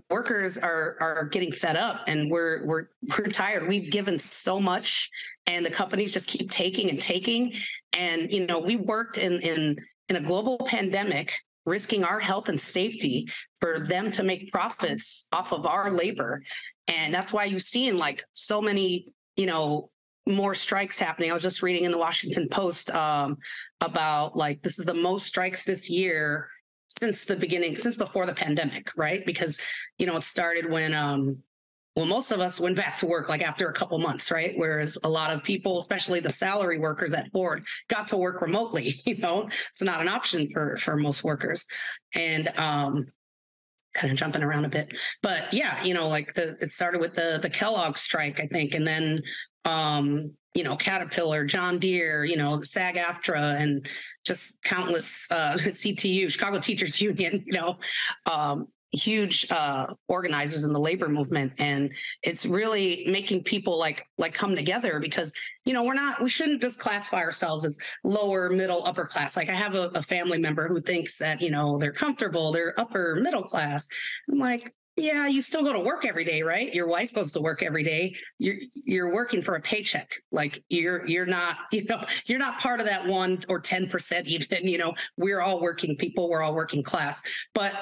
workers are are getting fed up and we're we're *laughs* we're tired. We've given so much and the companies just keep taking and taking. And you know we worked in in in a global pandemic risking our health and safety for them to make profits off of our labor. And that's why you've seen like so many you know more strikes happening. I was just reading in the Washington Post um, about like this is the most strikes this year since the beginning, since before the pandemic, right? Because you know it started when um, well, most of us went back to work like after a couple months, right? Whereas a lot of people, especially the salary workers at Ford, got to work remotely. *laughs* You know, it's not an option for for most workers, and um, kind of jumping around a bit. But yeah, you know, like the it started with the the Kellogg strike, I think, and then um, you know, Caterpillar, John Deere, you know, SAG AFTRA, and just countless uh, *laughs* CTU, Chicago Teachers *laughs* Union, you know, um, huge uh, organizers in the labor movement, and it's really making people like like come together because you know we're not we shouldn't just classify ourselves as lower, middle, upper class. Like I have a, a family member who thinks that you know they're comfortable, they're upper middle class. I'm like, yeah, you still go to work every day, right? Your wife goes to work every day. You're you're working for a paycheck. Like you're you're not, *laughs* you know, you're not part of that one or 10% even, you know, we're all working people, we're all working class. But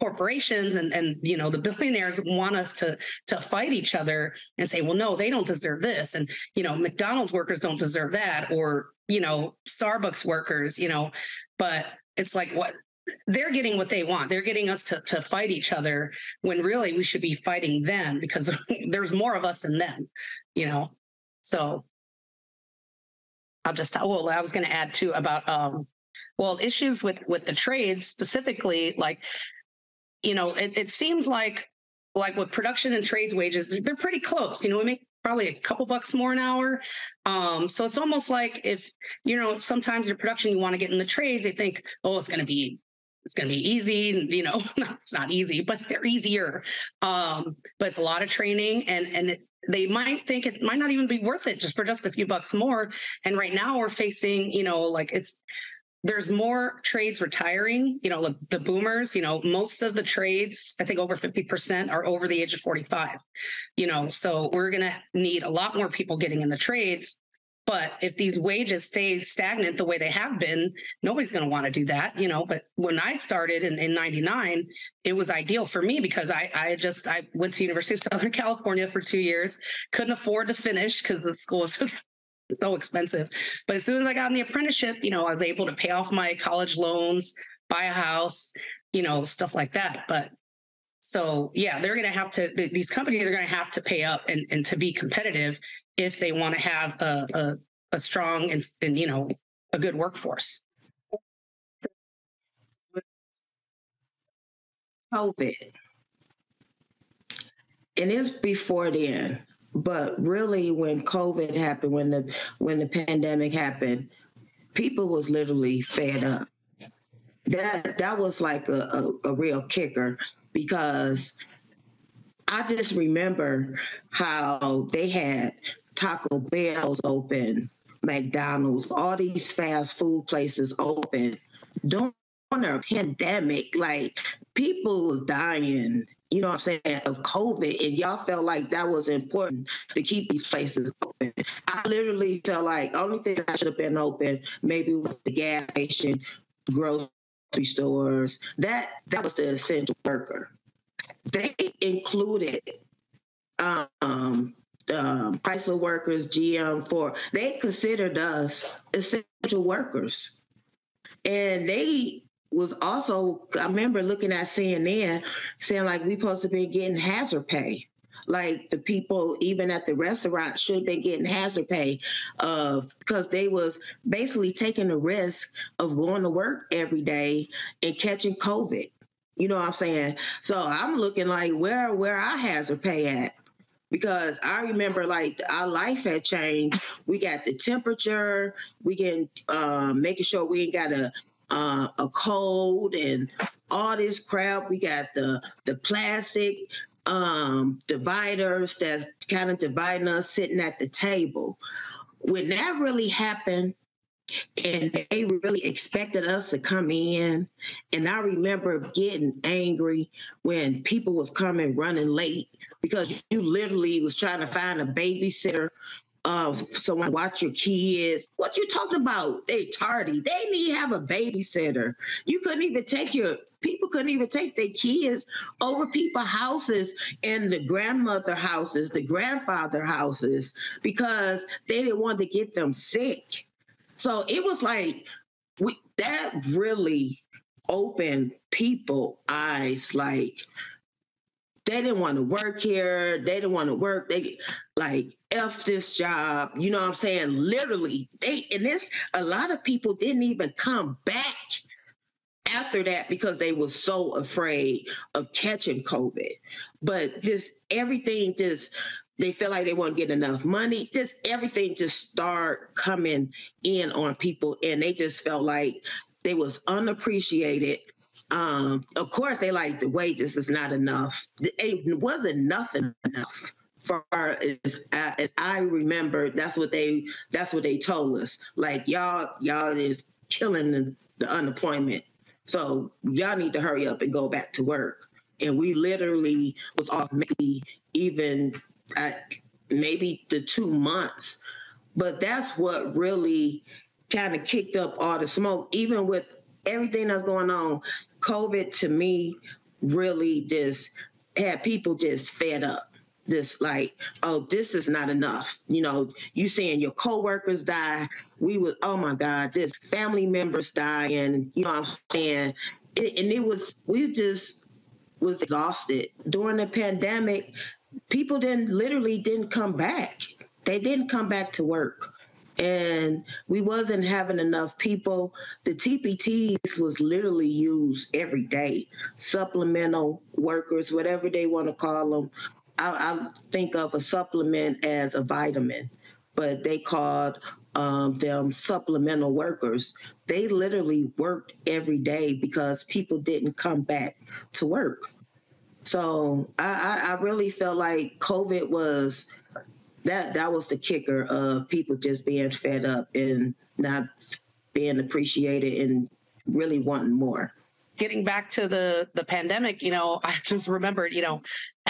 corporations and and you know the billionaires want us to to fight each other and say well no they don't deserve this and you know mcdonald's workers don't deserve that or you know starbucks workers you know but it's like what they're getting what they want. They're getting us to, to fight each other when really we should be fighting them because *laughs* there's more of us than them, you know? So I'll just, well, I was going to add too about, um, well, issues with, with the trades specifically, like, you know, it, it seems like, like with production and trades wages, they're pretty close. You know, we make probably a couple bucks more an hour. Um, so it's almost like if, you know, sometimes your production, you want to get in the trades, they think, oh, it's going to be it's going to be easy you know *laughs* it's not easy but they're easier. Um, but it's a lot of training and and it, they might think it might not even be worth it just for just a few bucks more. And right now we're facing you know like it's there's more trades retiring you know the, the boomers you know most of the trades i think over 50% are over the age of 45 you know so we're going to need a lot more people getting in the trades but if these wages stay stagnant the way they have been, nobody's going to want to do that, you know. But when I started in, in 99, it was ideal for me because I, I just I went to University of Southern California for two years, couldn't afford to finish because the school was *laughs* so expensive. But as soon as I got in the apprenticeship, you know, I was able to pay off my college loans, buy a house, you know, stuff like that. But So yeah, they're going to have to. Th- these companies are going to have to pay up and, and to be competitive if they want to have a, a a strong and, and you know a good workforce. COVID. And it's before then, but really when COVID happened, when the when the pandemic happened, people was literally fed up. That that was like a, a, a real kicker because I just remember how they had Taco Bell's open, McDonald's, all these fast food places open during a pandemic. Like people dying, you know what I'm saying, of COVID, and y'all felt like that was important to keep these places open. I literally felt like only thing that should have been open maybe was the gas station, grocery stores. That that was the essential worker. They included um, um, Chrysler workers, GM, for they considered us essential workers, and they was also I remember looking at CNN saying like we supposed to be getting hazard pay. Like the people even at the restaurant should be getting hazard pay uh, because they was basically taking the risk of going to work every day and catching COVID. You know what I'm saying? So I'm looking like where where our hazard pay at? Because I remember like our life had changed. We got the temperature, we can uh, making sure we ain't got a uh, a cold and all this crap. We got the the plastic um, dividers that's kind of dividing us sitting at the table. When that really happened, and they really expected us to come in and i remember getting angry when people was coming running late because you literally was trying to find a babysitter uh, someone watch your kids. What you talking about? They tardy. They need to have a babysitter. You couldn't even take your people couldn't even take their kids over people houses and the grandmother houses, the grandfather houses, because they didn't want to get them sick. So it was like we, that really opened people eyes like they didn't want to work here. They didn't want to work. They like f this job. You know what i'm saying? Literally they and this a lot of people didn't even come back after that because they were so afraid of catching covid. But just everything just they feel like they won't get enough money. Just everything just start coming in on people, and they just felt like they was unappreciated. Um, of course, they like the wages is not enough. It wasn't nothing enough for as, as I remember. That's what they that's what they told us. Like y'all y'all is killing the, the unemployment. So y'all need to hurry up and go back to work. And we literally was off maybe even at maybe the two months. But that's what really kind of kicked up all the smoke, even with everything that's going on. COVID to me really just had people just fed up. Just like, oh, this is not enough. You know, you seeing your coworkers die. We was, oh my God, just family members dying. You know I'm saying? It, and it was, we just was exhausted. During the pandemic, people didn't literally didn't come back. They didn't come back to work. And we wasn't having enough people. The TPTs was literally used every day. Supplemental workers, whatever they want to call them. I, I think of a supplement as a vitamin, but they called um, them supplemental workers. They literally worked every day because people didn't come back to work. So I, I, really felt like COVID was that that was the kicker of people just being fed up and not being appreciated and really wanting more getting back to the the pandemic, you know, *laughs* I just remembered, you know,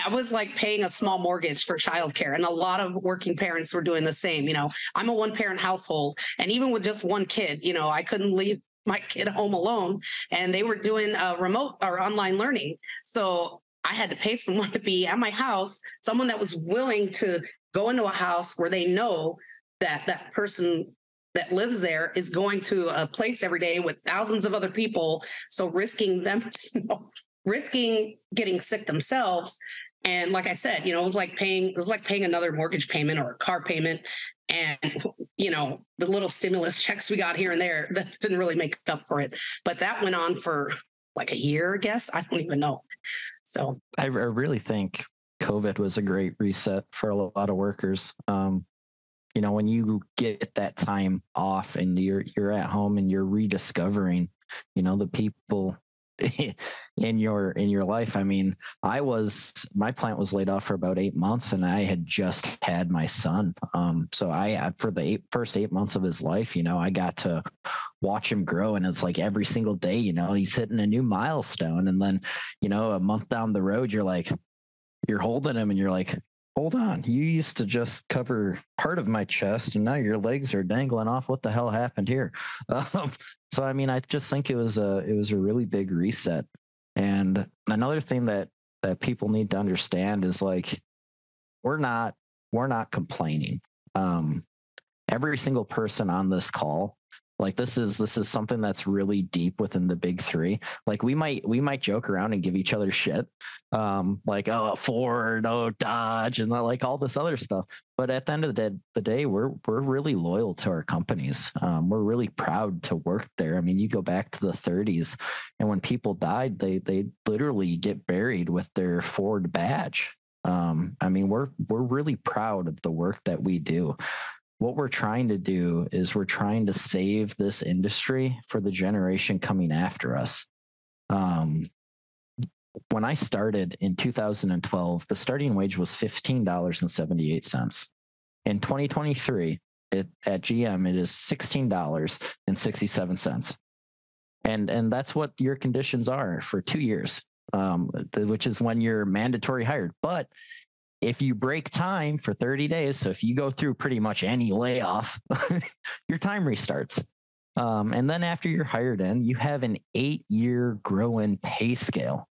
I was like paying a small mortgage for childcare, and a lot of working parents were doing the same. You know, I'm a one parent household, and even with just one kid, you know, I couldn't leave my kid home alone, and they were doing uh, remote or online learning. So I had to pay someone *laughs* to be at my house, someone that was willing to go into a house where they know that that person that lives there is going to a place every day with thousands of other people. So risking them *laughs* you know, risking getting sick themselves. And like I said, you know, it was like paying it was like paying another mortgage payment or a car payment. And you know, the little stimulus *laughs* checks we got here and there that didn't really make up for it. But that went on for like a year, I guess. I don't even know. So I, I really think COVID was a great reset for a lot of workers. Um, you know, when you get that time off and you're you're at home and you're rediscovering, you know, the people *laughs* in your in your life i mean i was my plant was laid off for about eight months and i had just had my son um so i for the eight, first eight months of his life you know i got to watch him grow and it's like every single day you know he's hitting a new milestone and then you know a month down the road you're like you're holding him and you're like hold on you used to just cover part of my chest and now your legs are dangling off. What the hell happened here? *laughs* Um, so i mean i just think it was a it was a really big reset. And another thing that that people need to understand is like we're not we're not complaining. Um every single person on this call like this is this is something that's really deep within the big three. Like we might we might joke around and give each other shit, um, like oh Ford, oh Dodge, and like all this other stuff. But at the end of the day, the day we're we're really loyal to our companies. Um, we're really proud to work there. I mean, you go back to the 30s, and when people died, they they literally get buried with their Ford badge. Um, I mean, we're we're really proud of the work that we do what we're trying to do is we're trying to save this industry for the generation coming after us. Um, when I started in 2012, the starting wage was $15.78. In 2023, it, at GM, it is $16.67. And, and that's what your conditions are for two years, um, which is when you're mandatory hired. But if you break time for 30 days, so if you go through pretty much any layoff, *laughs* your time restarts. Um, and then after you're hired in, you have an eight year grow in pay scale.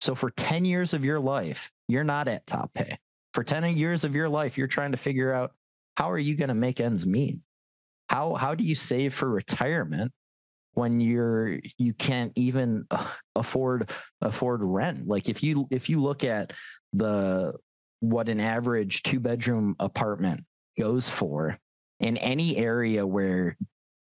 So for 10 years of your life, you're not at top pay. For 10 years of your life, you're trying to figure out how are you going to make ends meet? How, how do you save for retirement when you're you can't even afford afford rent like if you if you look at the what an average two bedroom apartment goes for in any area where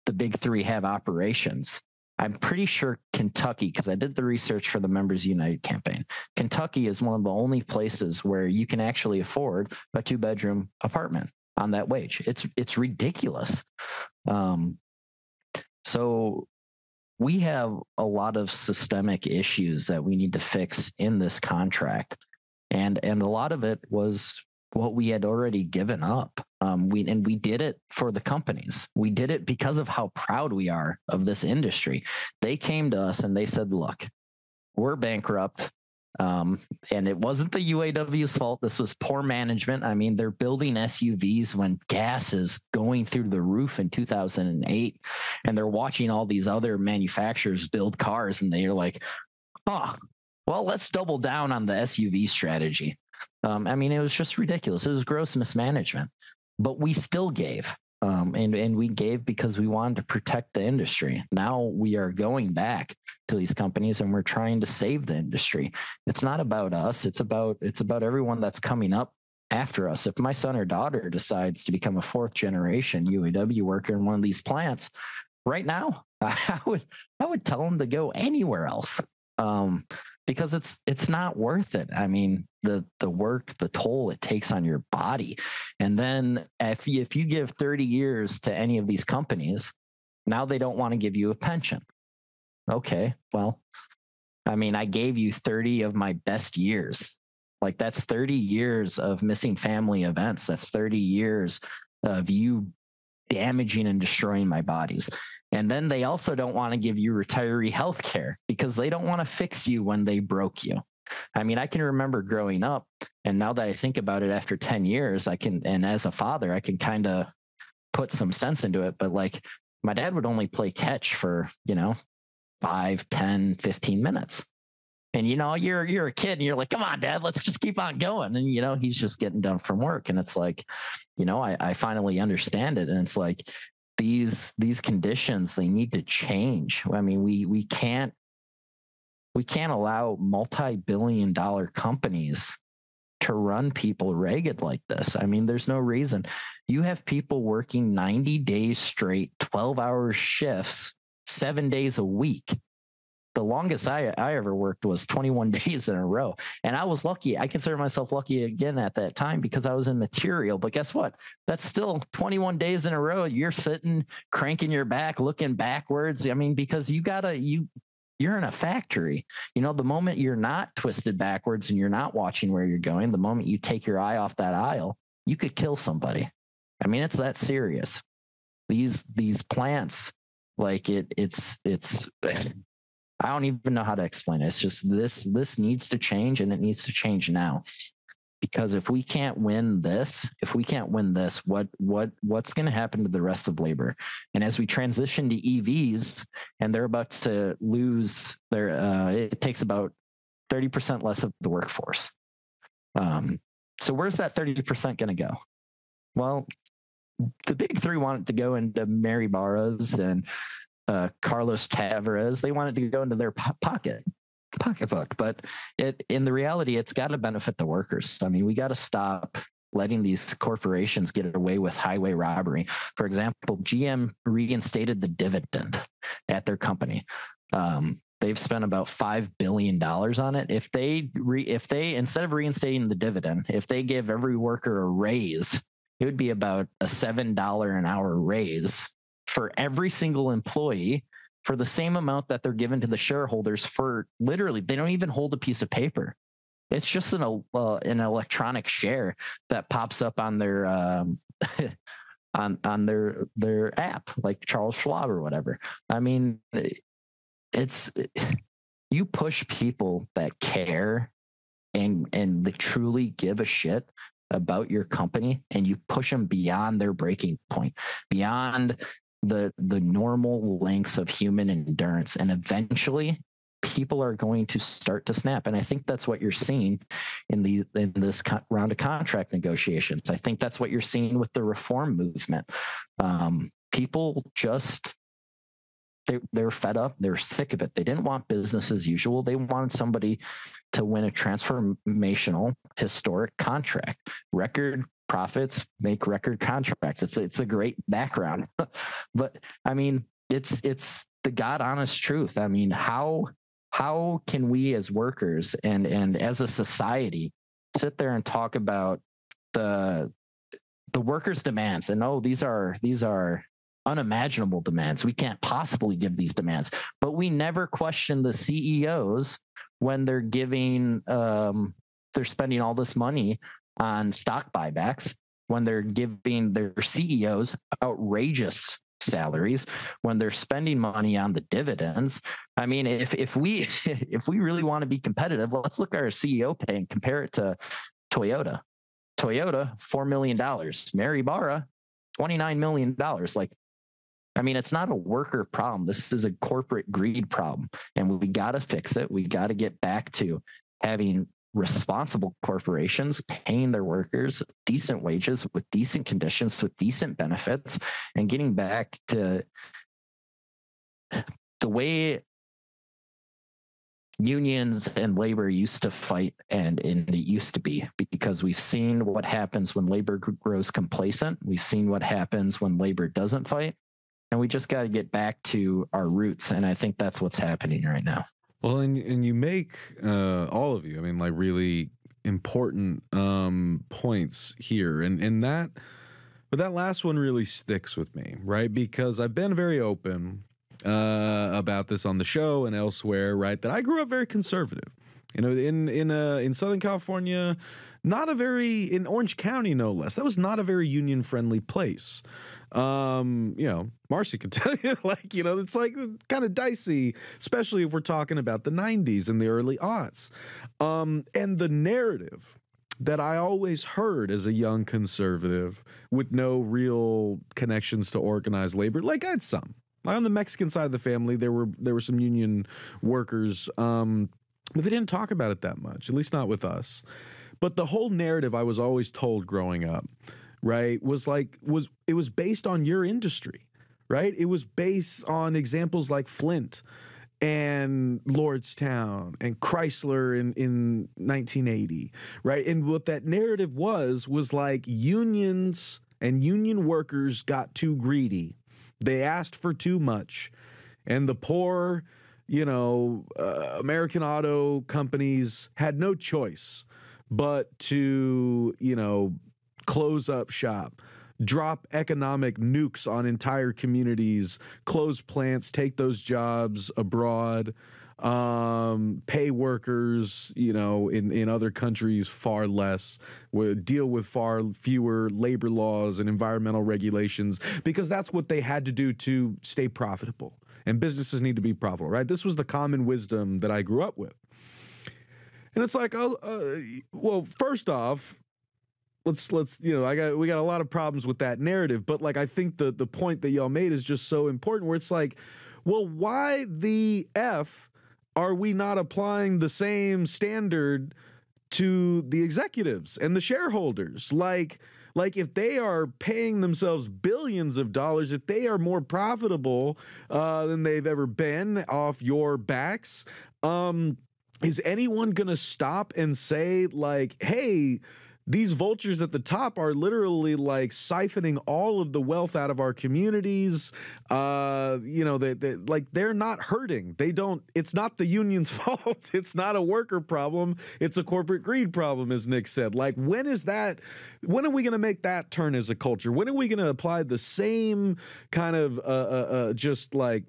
the big three have operations. I'm pretty sure Kentucky, because I did the research for the Members United campaign. Kentucky is one of the only places where you can actually afford a two bedroom apartment on that wage. It's it's ridiculous. Um, so we have a lot of systemic issues that we need to fix in this contract and and a lot of it was what we had already given up. Um, we and we did it for the companies. We did it because of how proud we are of this industry. They came to us and they said, "Look, we're bankrupt." Um, and it wasn't the UAW's fault. This was poor management. I mean, they're building SUVs when gas is going through the roof in 2008, and they're watching all these other manufacturers build cars, and they're like, "Oh, well, let's double down on the SUV strategy. Um, I mean, it was just ridiculous. It was gross mismanagement, but we still gave. Um, and and we gave because we wanted to protect the industry. Now we are going back to these companies and we're trying to save the industry. It's not about us. It's about it's about everyone that's coming up after us. If my son or daughter decides to become a fourth generation UAW worker in one of these plants, right now, *laughs* I would I would tell them to go anywhere else. Um, because it's it's not worth it. I mean, the the work, the toll it takes on your body. And then if you, if you give 30 years to any of these companies, now they don't want to give you a pension. Okay, well, I mean, I gave you 30 of my best years. Like that's 30 years of missing family events. That's 30 years of you damaging and destroying my bodies. And then they also don't want to give you retiree health care because they don't want to fix you when they broke you. I mean, I can remember growing up, and now that I think about it after 10 years, I can, and as a father, I can kind of put some sense into it. But like my dad would only play catch for, you know, five, 10, 15 minutes. And you know, you're you're a kid and you're like, come on, dad, let's just keep on going. And you know, he's just getting done from work. And it's like, you know, I, I finally understand it. And it's like these these conditions they need to change i mean we we can't We can't allow multi billion dollar companies to run people ragged like this. I mean, there's no reason. You have people working 90 days straight, 12 hour shifts, seven days a week. The longest I, I ever worked was 21 *laughs* days in a row. And I was lucky. I consider myself lucky again at that time because I was in material. But guess what? That's still 21 days in a row. You're sitting, cranking your back, looking backwards. I mean, because you gotta, you, you're in a factory. You know, the moment you're not twisted backwards and you're not watching where you're going, the moment you take your eye off that aisle, you could kill somebody. I mean, it's that serious. These these plants, like it, it's it's. I don't even know how to explain it. It's just this this needs to change, and it needs to change now. Because if we can't win this if we can't win this what what what's going to happen to the rest of labor? And as we transition to evs and they're about to lose their uh, it takes about 30% less of the workforce. Um, so where's that 30% going to go? Well the big three wanted to go into Mary Barra's and uh, carlos tavares they wanted to go into their po- pocket pocketbook. But it in the reality, it's got to benefit the workers. I mean, we got to stop letting these corporations get away with highway robbery. For example, GM reinstated the dividend at their company. Um, they've spent about five billion dollars on it. If they re, if they instead of reinstating the dividend, if they give every worker a raise, it would be about a seven dollar an hour raise for every single employee for the same amount that they're given to the shareholders for literally they don't even hold a piece of paper. It's just an uh, an electronic share that pops up on their um, *laughs* on on their their app like Charles Schwab or whatever. I mean it's you push people that care and and they truly give a shit about your company and you push them beyond their breaking point beyond the the normal lengths of human endurance and eventually people are going to start to snap. And i think that's what you're seeing in the in this round of contract negotiations. I think that's what you're seeing with the reform movement. Um, people just they, they're fed up they're sick of it. They didn't want business as usual. They wanted somebody to win a transformational historic contract. Record profits make record contracts. It's it's a great background, *laughs* but I mean, it's it's the god honest truth. I mean, how how can we as workers and and as a society sit there and talk about the the workers' demands and oh these are these are unimaginable demands. We can't possibly give these demands, but we never question the CEOs when they're giving um, they're spending all this money on stock buybacks when they're giving their CEOs outrageous salaries when they're spending money on the dividends i mean if if we *laughs* if we really want to be competitive let's look at our ceo pay and compare it to toyota toyota $4 million mary barra $29 million like I mean, it's not a worker problem. This is a corporate greed problem. And we got to fix it. We got to get back to having responsible corporations paying their workers decent wages with decent conditions with decent benefits and getting back to the way unions and labor used to fight and, and it used to be because we've seen what happens when labor grows complacent. We've seen what happens when labor doesn't fight. And we just got to get back to our roots and i think that's what's happening right now well, and and you make uh, all of you, I mean, like really important um, points here, and and that, but that last one really sticks with me, right? Because I've been very open uh, about this on the show and elsewhere, right? That I grew up very conservative. You know, in in uh, in Southern California, not a very in Orange County, no less. That was not a very union friendly place um, you know, Marcy could *laughs* tell you, like, you know, it's like kind of dicey, especially if we're talking about the 90s and the early aughts. Um, and the narrative that I always heard as a young conservative with no real connections to organized labor, like I had some. On the Mexican side of the family, there were there were some union workers, um, but they didn't talk about it that much, at least not with us. But the whole narrative I was always told growing up right was like was it was based on your industry right it was based on examples like flint and Lordstown and Chrysler in, in 1980, right? And what that narrative was was like unions and union workers got too greedy. They asked for too much. And the poor, you know, uh, American auto companies had no choice but to, you know, close up shop drop economic nukes on entire communities, close plants, take those jobs abroad, um, pay workers, you know, in, in other countries far less, deal with far fewer labor laws and environmental regulations, because that's what they had to do to stay profitable. And businesses need to be profitable, right? This was the common wisdom that I grew up with. And it's like, oh, uh, well, first off, let's let's you know I got we got a lot of problems with that narrative, but like I think the the point that y'all made is just so important. Where it's like, well, why the f are we not applying the same standard to the executives and the shareholders? Like. Like if they are paying themselves billions of dollars, if they are more profitable uh, than they've ever been off your backs, um, is anyone going to stop and say like, "Hey"? These vultures at the top are literally like siphoning all of the wealth out of our communities. Uh, you know, they, they like they're not hurting. They don't. It's not the union's *laughs* fault. It's not a worker problem. It's a corporate greed problem, as Nick said. Like, when is that? When are we going to make that turn as a culture? When are we going to apply the same kind of uh, uh, uh, just like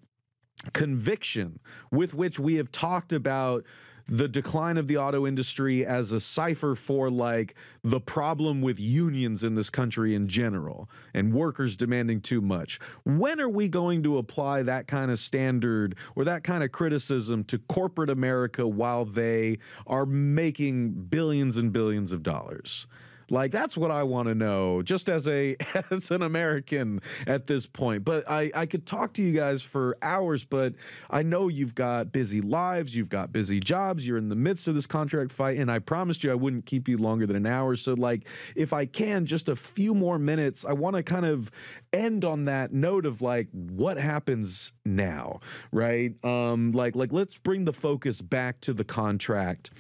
conviction with which we have talked about? The decline of the auto industry as a cipher for like the problem with unions in this country in general and workers demanding too much. When are we going to apply that kind of standard or that kind of criticism to corporate America while they are making billions and billions of dollars? Like that's what I want to know, just as a *laughs* as an American at this point. But I I could talk to you guys for hours, but I know you've got busy lives, you've got busy jobs, you're in the midst of this contract fight, and I promised you I wouldn't keep you longer than an hour. So like, if I can, just a few more minutes, I want to kind of end on that note of like what happens now, right? Um, like like let's bring the focus back to the contract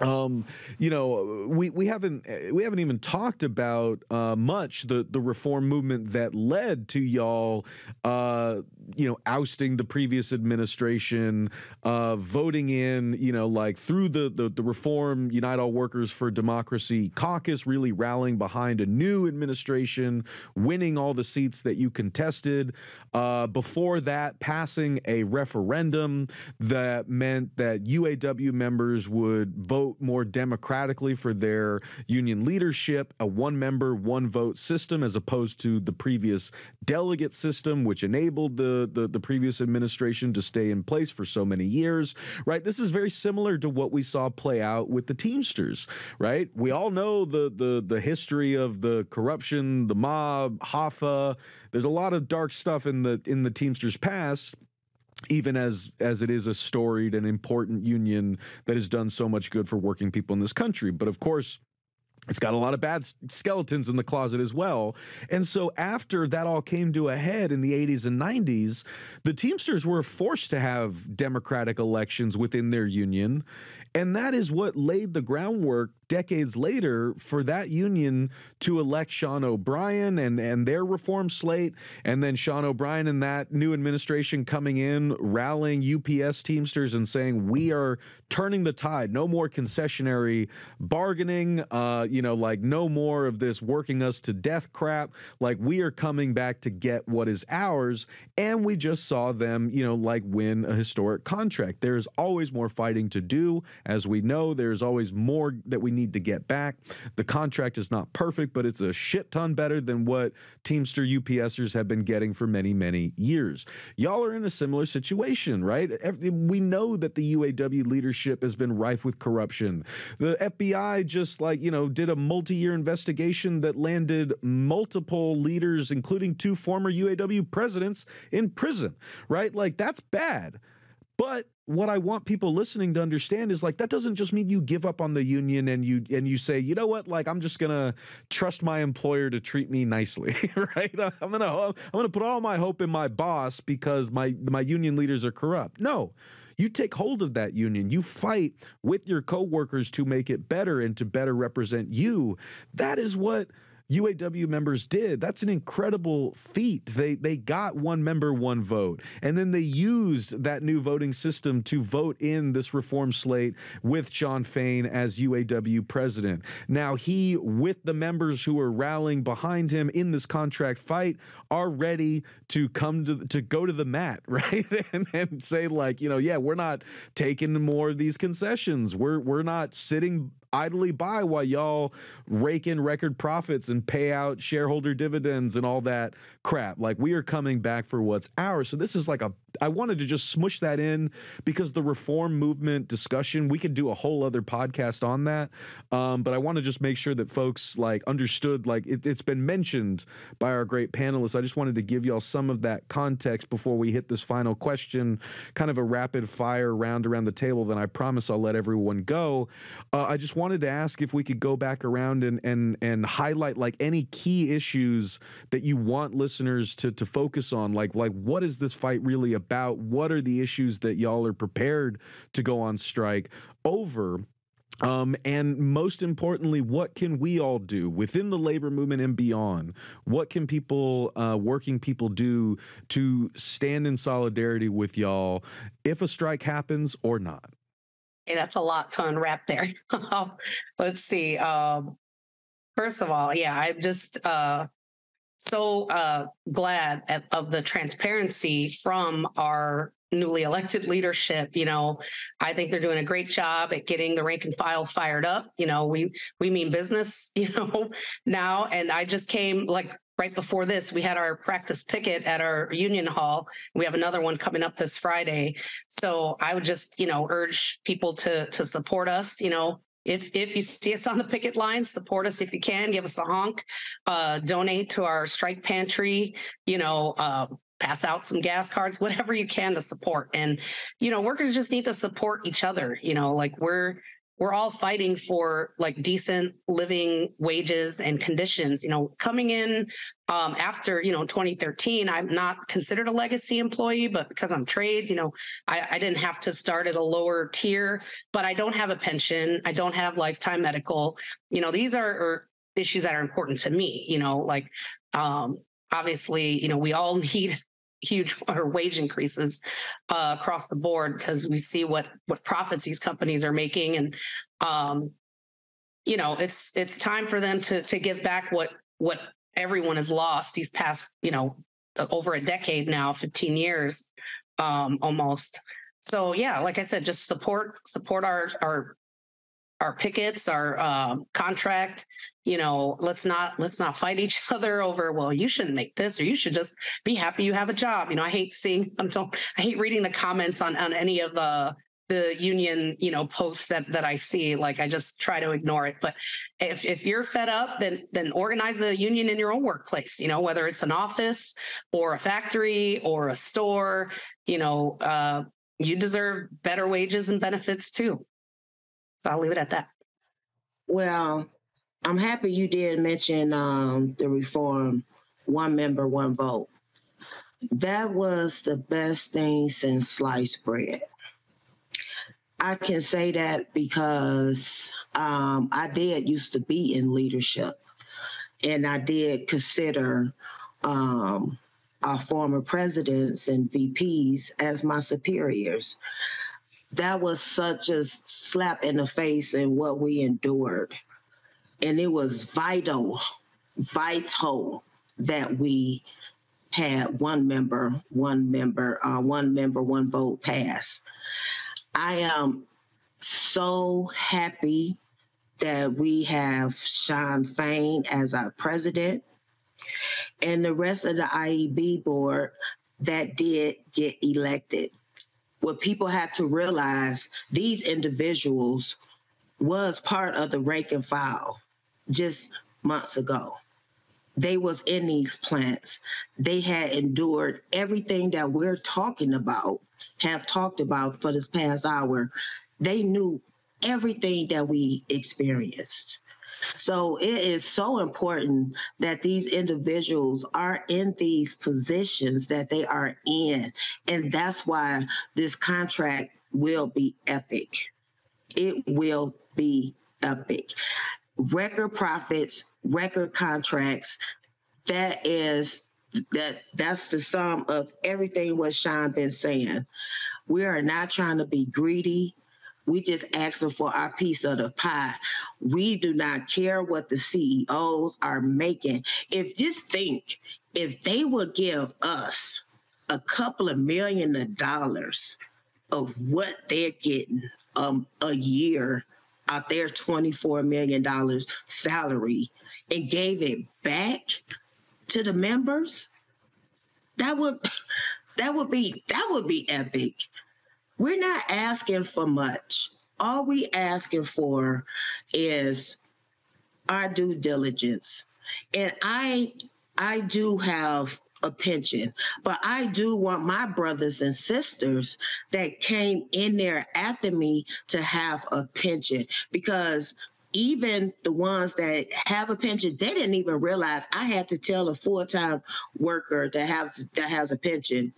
um, you know, we, we haven't we haven't even talked about uh, much the the reform movement that led to y'all, uh, you know, ousting the previous administration, uh, voting in, you know, like through the, the the reform Unite All Workers for Democracy caucus, really rallying behind a new administration, winning all the seats that you contested. Uh, before that, passing a referendum that meant that UAW members would vote more democratically for their union leadership, a one member, one vote system, as opposed to the previous delegate system, which enabled the, the, the previous administration to stay in place for so many years, right? This is very similar to what we saw play out with the Teamsters, right? We all know the, the, the history of the corruption, the mob, Hoffa. There's a lot of dark stuff in the in the Teamsters past even as as it is a storied and important union that has done so much good for working people in this country but of course it's got a lot of bad skeletons in the closet as well. And so, after that all came to a head in the 80s and 90s, the Teamsters were forced to have democratic elections within their union. And that is what laid the groundwork decades later for that union to elect Sean O'Brien and, and their reform slate. And then Sean O'Brien and that new administration coming in, rallying UPS Teamsters and saying, we are turning the tide. No more concessionary bargaining, uh, you know, like no more of this working us to death crap. Like we are coming back to get what is ours. And we just saw them, you know, like win a historic contract. There's always more fighting to do. As we know, there's always more that we need to get back. The contract is not perfect, but it's a shit ton better than what Teamster UPSers have been getting for many, many years. Y'all are in a similar situation, right? We know that the UAW leadership has been rife with corruption. The FBI just like, you know, did a multi year investigation that landed multiple leaders, including two former UAW presidents, in prison, right? Like, that's bad. But what I want people listening to understand is like that doesn't just mean you give up on the union and you and you say, you know what, like I'm just gonna trust my employer to treat me nicely, *laughs* right? I'm gonna I'm gonna put all my hope in my boss because my my union leaders are corrupt. No. You take hold of that union. You fight with your coworkers to make it better and to better represent you. That is what UAW members did. That's an incredible feat. They they got one member, one vote, and then they used that new voting system to vote in this reform slate with Shawn Fain as UAW president. Now he, with the members who are rallying behind him in this contract fight, are ready to come to to go to the mat, *laughs* right, and, and say like, you know, yeah, we're not taking more of these concessions. We're we're not sitting idly by while y'all rake in record profits and pay out shareholder dividends and all that crap. Like we are coming back for what's ours. So this is like a I wanted to just smush that in because the reform movement discussion, we could do a whole other podcast on that. Um, but I want to just make sure that folks like understood, like it, it's been mentioned by our great panelists. I just wanted to give y'all some of that context before we hit this final question, kind of a rapid fire round around the table. Then I promise I'll let everyone go. Uh, I just wanted to ask if we could go back around and and and highlight like any key issues that you want listeners to to focus on. Like like what is this fight really about? About what are the issues that y'all are prepared to go on strike over. Um, and most importantly, what can we all do within the labor movement and beyond? What can people, uh, working people, do to stand in solidarity with y'all if a strike happens or not? Hey, that's a lot to unwrap there. *laughs* Let's see. Um, first of all, yeah, I'm just uh, so uh, glad at, of the transparency from our newly elected leadership you know i think they're doing a great job at getting the rank and file fired up you know we we mean business *laughs* you know now and i just came like right before this we had our practice picket at our union hall. We have another one coming up this friday. So i would just you know urge people to to support us you know if if you see us on the picket line, support us if you can. Give us a honk. Uh, donate to our strike pantry. You know, uh, pass out some gas cards, whatever you can to support. And you know, workers just need to support each other. You know, like we're we're all fighting for like decent living wages and conditions you know coming in um, after you know 2013 i'm not considered a legacy employee but because i'm trades you know I, I didn't have to start at a lower tier but i don't have a pension i don't have lifetime medical. You know these are, are issues that are important to me you know like um, obviously you know we all *laughs* need huge *laughs* or wage increases uh, across the board because we see what what profits these companies are making and um, you know it's it's time for them to to give back what what everyone has lost these past you know over a decade now 15 years um, almost. So yeah like i said just support support our our our pickets, our um, contract. You know, let's not let's not fight each *laughs* other over. Well, you shouldn't make this, or you should just be happy you have a job. You know, I hate seeing. *laughs* I'm so I hate reading the comments on on any of the the union you know posts that that I see. Like I just try to ignore it. But if if you're fed up, then then organize a union in your own workplace. You know, whether it's an office or a factory or a store. You know, uh, you deserve better wages and benefits too. I'll leave it at that. Well, I'm happy you did mention um, the reform one member, one vote. That was the best thing since sliced bread. I can say that because um, I did used to be in leadership and I did consider um, our former presidents and VPs as my superiors that was such a slap in the face in what we endured. And it was vital, vital that we had one member, one member, uh, one member, one vote pass. I am so happy that we have Shawn Fain as our president and the rest of the IEB board that did get elected what people had to realize these individuals was part of the rank and file just months ago. They was in these plants. They had endured everything that we're talking about have talked about for this past hour, they knew everything that we experienced. So it is so important that these individuals are in these positions that they are in. And that's why this contract will be epic. It will be epic. Record profits, record contracts. That is that that's the sum of everything what Shawn been saying. We are not trying to be greedy. We just asking for our piece of the pie. We do not care what the CEOs are making. If just think, if they would give us a couple of million of dollars of what they're getting um, a year out their $24 million salary and gave it back to the members, that would that would be that would be epic. We're not asking for much. All we asking for is our due diligence. And I I do have a pension, but I do want my brothers and sisters that came in there after me to have a pension because even the ones that have a pension, they didn't even realize I had to tell a full-time worker that has that has a pension.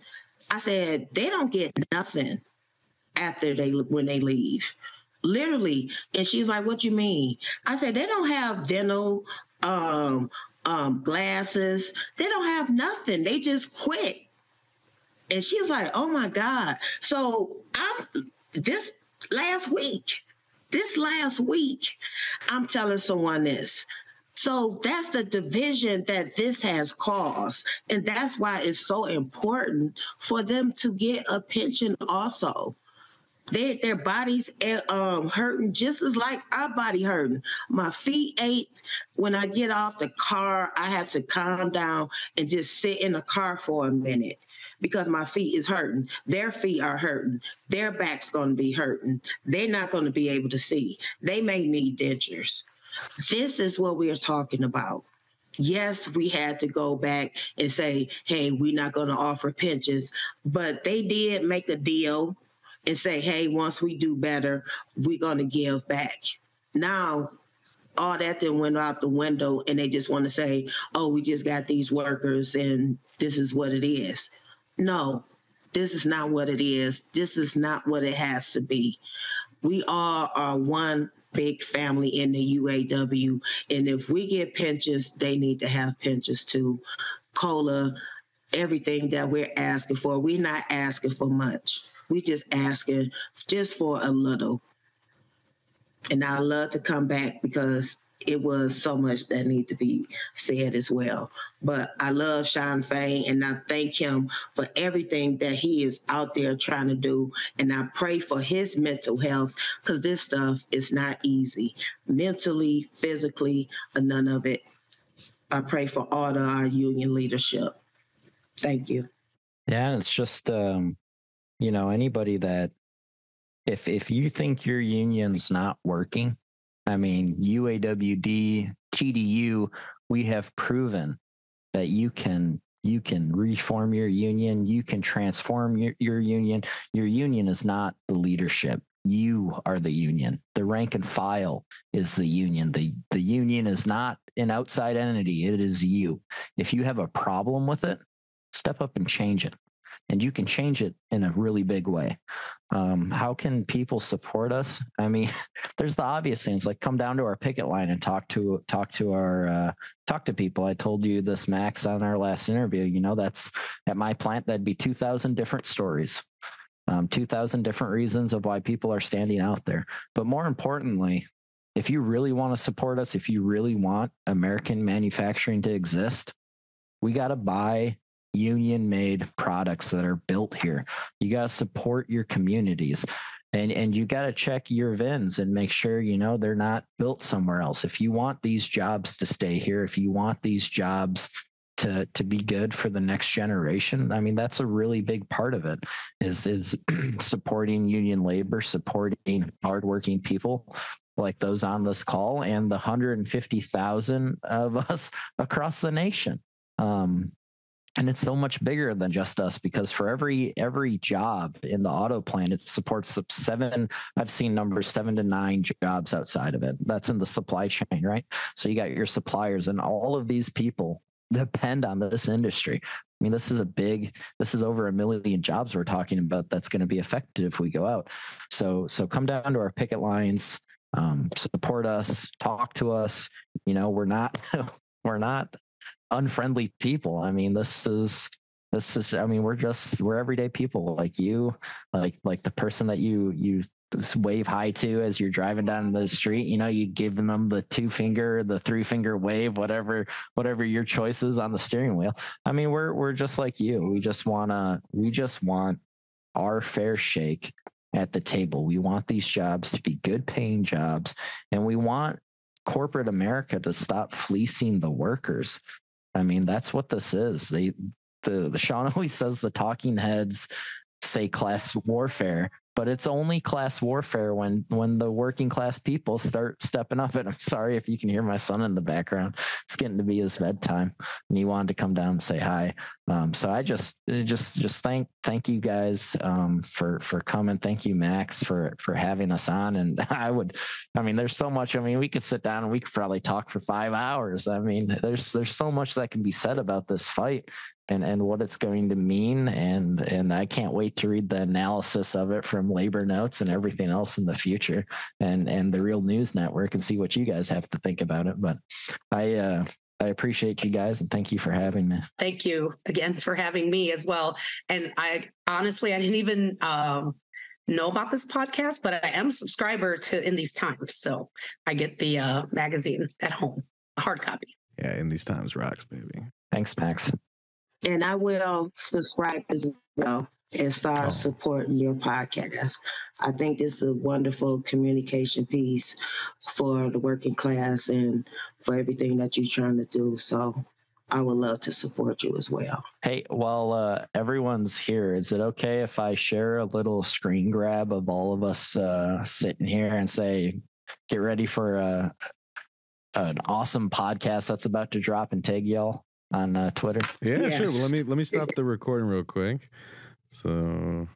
I said they don't get nothing after they when they leave. Literally. And she's like, What you mean? I said, they don't have dental um um glasses, they don't have nothing. They just quit. And she's like, Oh my God. So I'm this last week this last week, I'm telling someone this. So that's the division that this has caused. And that's why it's so important for them to get a pension also. Their, their bodies eh, um, hurting just as like our body hurting. My feet ache. When I get off the car, I have to calm down and just sit in the car for a minute because my feet is hurting. Their feet are hurting. Their back's going to be hurting. They're not going to be able to see. They may need dentures. This is what we are talking about. Yes, we had to go back and say, hey, we're not going to offer pensions, but they did make a deal and say, hey, once we do better, we're going to give back. Now, all that then went out the window and they just want to say, oh, we just got these workers and this is what it is no, this is not what it is. This is not what it has to be. We all are one big family in the UAW. And if we get pensions, they need to have pensions too. COLA, everything that we're asking for, we're not asking for much. We just asking just for a little. And I love to come back because it was so much that need to be said as well. But I love Shawn Fain and I thank him for everything that he is out there trying to do. And I pray for his mental health because this stuff is not easy. Mentally, physically, none of it. I pray for all of our union leadership. Thank you. Yeah, it's just um, you know, anybody that if if you think your union's not working, I mean, UAWD, TDU, we have proven that you can you can reform your union, you can transform your, your union. Your union is not the leadership. You are the union. The rank and file is the union. The the union is not an outside entity. It is you. If you have a problem with it, step up and change it and you can change it in a really big way. Um, how can people support us? I mean, *laughs* there's the obvious things like come down to our picket line and talk to talk to our uh, talk to people. I told you this, Max, on our last interview. You know, that's at my plant. That'd be two thousand different stories, um, two thousand different reasons of why people are standing out there. But more importantly, if you really want to support us, if you really want American manufacturing to exist, we got to buy union made products that are built here. You got to support your communities and and you got to check your VINs and make sure you know they're not built somewhere else. If you want these jobs to stay here, if you want these jobs to to be good for the next generation, I mean that's a really big part of it is is *clears throat* supporting union labor, supporting hardworking people like those on this call and the 150,000 of *laughs* us across the nation. Um, and it's so much bigger than just us because for every every job in the auto plant it supports seven i've seen numbers seven to nine jobs outside of it. That's in the supply chain right? So you got your suppliers and all of these people depend on this industry. I mean this is a big this is over a million jobs we're talking about that's going to be affected if we go out. So so come down to our picket lines um, support us talk to us. You know we're not *laughs* we're not unfriendly people. I mean, this is this is i mean we're just we're everyday people like you like like the person that you you wave hi to as you're driving down the street you know you give them the two finger the three finger wave whatever whatever your choice is on the steering wheel. I mean we're we're just like you. We just want to we just want our fair shake at the table. We want these jobs to be good paying jobs and we want corporate america to stop fleecing the workers I mean, that's what this is. They the the Shawn *laughs* always says the talking heads say class warfare but it's only class warfare when when the working class people start stepping up. And i'm sorry if you can hear my son in the background. It's getting to be his bedtime and he wanted to come down and say hi. Um, so i just just just thank thank you guys um, for for coming. Thank you max for for having us on. And *laughs* i would i mean there's so much i mean we could sit down and we could probably talk for five hours. I mean there's there's so much that can be said about this fight and and what it's going to mean and and I can't wait to read the analysis of it from labor notes and everything else in the future and and the real news network and see what you guys have to think about it but I uh I appreciate you guys and thank you for having me. Thank you again for having me as well. And I honestly I didn't even um know about this podcast, but I am a subscriber to In These Times. So I get the uh, magazine at home, hard copy. Yeah, In These Times rocks, baby. Thanks, Max. And I will subscribe as well and start oh. supporting your podcast. I think this is a wonderful communication piece for the working class and for everything that you're trying to do. So I would love to support you as well. Hey, while uh, everyone's here, is it okay if I share a little screen grab of all of us uh, sitting here and say, get ready for a, uh, an awesome podcast that's about to drop and tag y'all? On uh, Twitter? Yeah, yes. sure. Well, let me let me stop the recording real quick. So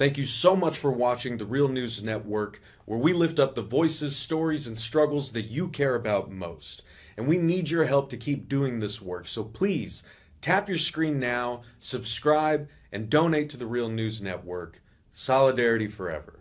Thank you so much for watching the Real News Network, where we lift up the voices, stories, and struggles that you care about most. And we need your help to keep doing this work. So please tap your screen now, subscribe, and donate to the Real News Network. Solidarity forever.